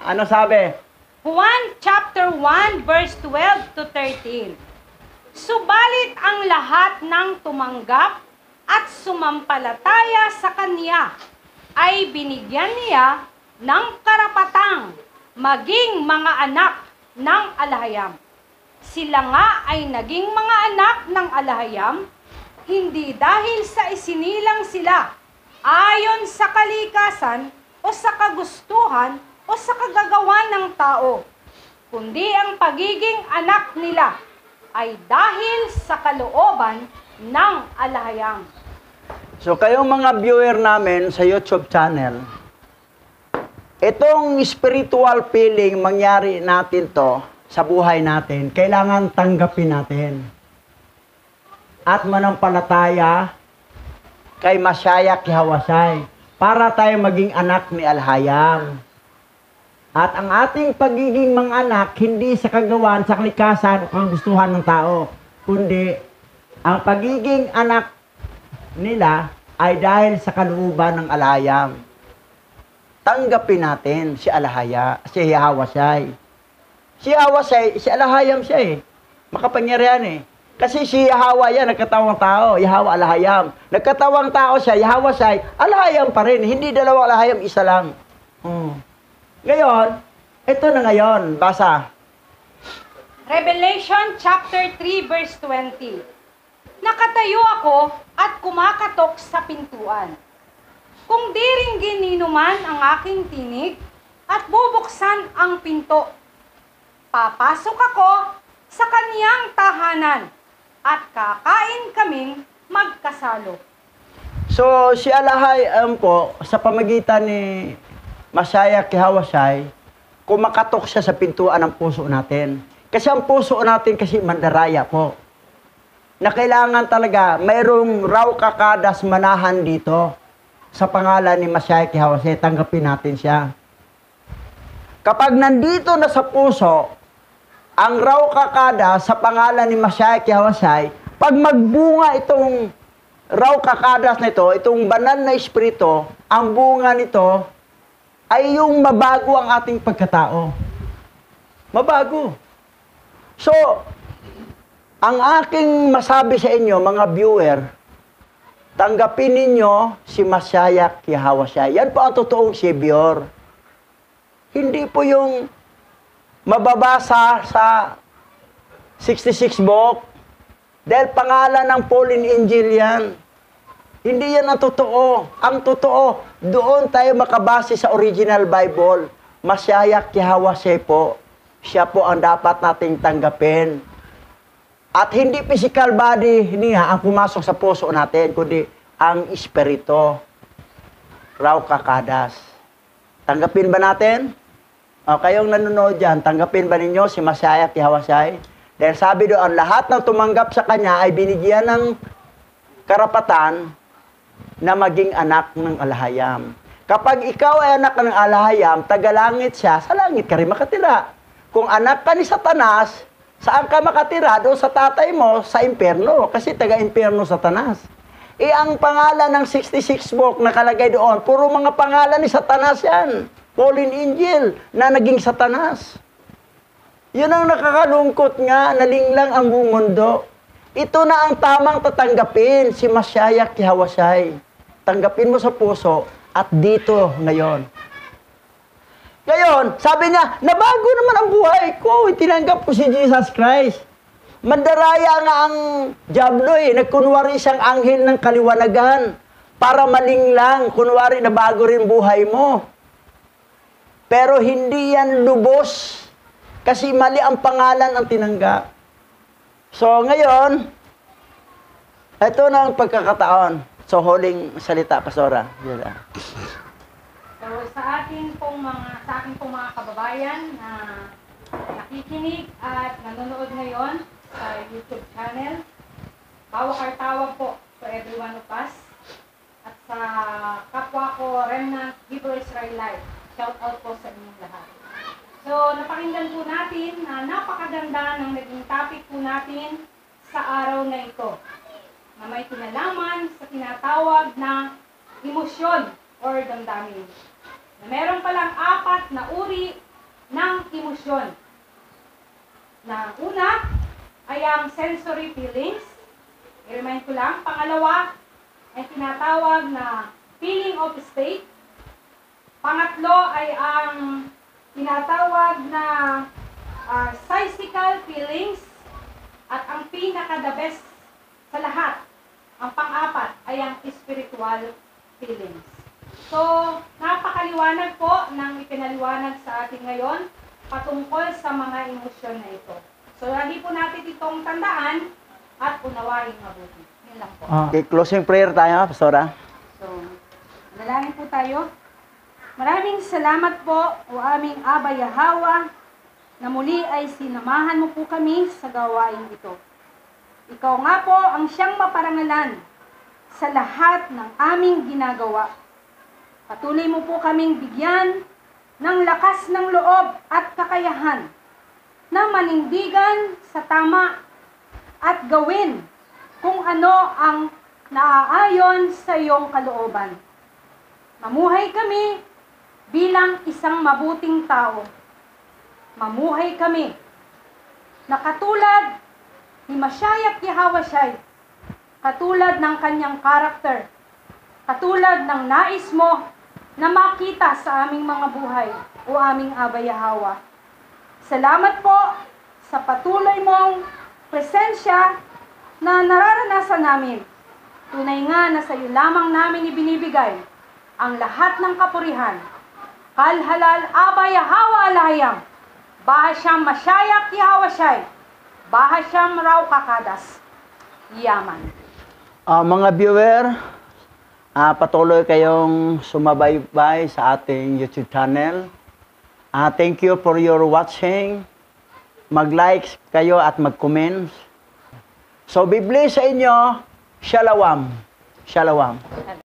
ano sabi? Juan chapter 1 verse 12 to 13. Subalit ang lahat ng tumanggap at sumampalataya sa Kanya ay binigyan niya ng karapatang maging mga anak ng alahayam. Sila nga ay naging mga anak ng alahayam, hindi dahil sa isinilang sila ayon sa kalikasan o sa kagustuhan o sa kagagawan ng tao, kundi ang pagiging anak nila ay dahil sa kalooban ng alahayam. So kayong mga viewer namin sa YouTube channel, itong spiritual feeling mangyari natin to sa buhay natin, kailangan tanggapin natin. At manampalataya kay Masyaya Kihawasay para tayo maging anak ni Alhayam. At ang ating pagiging mga anak, hindi sa kagawan, sa kalikasan o kagustuhan ng tao, kundi ang pagiging anak nila ay dahil sa kalooban ng alayam. Tanggapin natin si Alahaya, si Hawasay. Si Hawasay, si Alahayam siya eh. Makapangyarihan eh. Kasi si Yahawa yan, nagkatawang tao, Yahawa Alahayam. Nagkatawang tao siya, Yahawasay, Alahayam pa rin. Hindi dalawang Alahayam, isa lang. Hmm. Ngayon, ito na ngayon, basa. Revelation chapter 3 verse 20. Nakatayo ako at kumakatok sa pintuan. Kung di rin gininuman ang aking tinig at bubuksan ang pinto, papasok ako sa kaniyang tahanan at kakain kaming magkasalo. So, si Alahay um, po, sa pamagitan ni Masaya Kihawasay, kumakatok siya sa pintuan ng puso natin. Kasi ang puso natin kasi mandaraya po. Na kailangan talaga, mayroong raw kakadas manahan dito sa pangalan ni Masaya Kihawasay, tanggapin natin siya. Kapag nandito na sa puso, ang raw kakada sa pangalan ni Masaya Kihawasay, pag magbunga itong raw kakadas nito, itong banal na espiritu, ang bunga nito ay yung mabago ang ating pagkatao. Mabago. So, ang aking masabi sa inyo, mga viewer, tanggapin ninyo si Masaya Kihawasay. Yan po ang totoong Savior. Hindi po yung mababasa sa 66 book. Dahil pangalan ng Pauline Angel yan. Hindi yan ang totoo. Ang totoo, doon tayo makabase sa original Bible. Masaya Kihawase po. Siya po ang dapat nating tanggapin. At hindi physical body niya ang pumasok sa puso natin, kundi ang espiritu. Raw kakadas. Tanggapin ba natin? O kayong nanonood dyan, tanggapin ba ninyo si Masaya Kihawasay? Dahil sabi doon, lahat ng tumanggap sa kanya ay binigyan ng karapatan na maging anak ng alahayam. Kapag ikaw ay anak ng alahayam, tagalangit siya, sa langit ka rin makatira. Kung anak ka ni Satanas, saan ka makatira? Doon sa tatay mo, sa impyerno. Kasi taga-impyerno Satanas. Eh, ang pangalan ng 66 book nakalagay doon, puro mga pangalan ni Satanas yan. Pauline Angel na naging Satanas. Yun ang nakakalungkot nga, nalinglang ang buong mundo. Ito na ang tamang tatanggapin, si Masyaya Kihawasay. Tanggapin mo sa puso at dito ngayon. Ngayon, sabi niya, nabago naman ang buhay ko. Tinanggap ko si Jesus Christ. Mandaraya nga ang Diablo eh. Nagkunwari siyang anghel ng kaliwanagan para malinglang. Kunwari na bago rin buhay mo. Pero hindi yan lubos. Kasi mali ang pangalan ang tinanggap. So ngayon, ito na ang pagkakataon. So huling salita, Pastora. Yan lang. So sa atin pong mga sa akin pong mga kababayan na nakikinig at nanonood ngayon sa YouTube channel, bawak our tawag po to every one of us at sa kapwa ko Remnant Hebrew Israelite. Shout out po sa inyong lahat. So, napakinggan po natin na napakaganda ng naging topic po natin sa araw na ito na may kinalaman sa tinatawag na emosyon or damdamin. Meron palang apat na uri ng emosyon. Na una ay ang sensory feelings. I-remind ko lang. Pangalawa ay tinatawag na feeling of state. pangatlo ay ang tinatawag na ah, psychical feelings at ang pinaka-the best sa lahat, ang pang-apat ay ang spiritual feelings. So, napakaliwanag po ng ipinaliwanag sa atin ngayon patungkol sa mga emosyon na ito. So, lagi po natin itong tandaan at unawain mabuti. Yun lang po. Okay, closing prayer tayo, Pastora. So, manalangin po tayo. Maraming salamat po, o aming Aba Yahawa, na muli ay sinamahan mo po kami sa gawain ito. Ikaw nga po ang siyang maparangalan sa lahat ng aming ginagawa. Patuloy mo po kaming bigyan ng lakas ng loob at kakayahan na manindigan sa tama at gawin kung ano ang naaayon sa iyong kalooban. Mamuhay kami bilang isang mabuting tao. Mamuhay kami na katulad ni Mashayak Yahawashai, katulad ng kanyang karakter, katulad ng nais mo na makita sa aming mga buhay o aming abayahawa. Salamat po sa patuloy mong presensya na nararanasan namin. Tunay nga na sa iyo lamang namin ibinibigay ang lahat ng kapurihan. Kalhalal abay hawa alayam. Bahasyam masyayak yahawashay. Bahasyam raw kakadas. Yaman. Ah, mga viewer, ah, patuloy kayong sumabaybay sa ating YouTube channel. Ah, thank you for your watching. Mag-like kayo at mag-comment. So, Biblia sa inyo, Shalawam. Shalawam.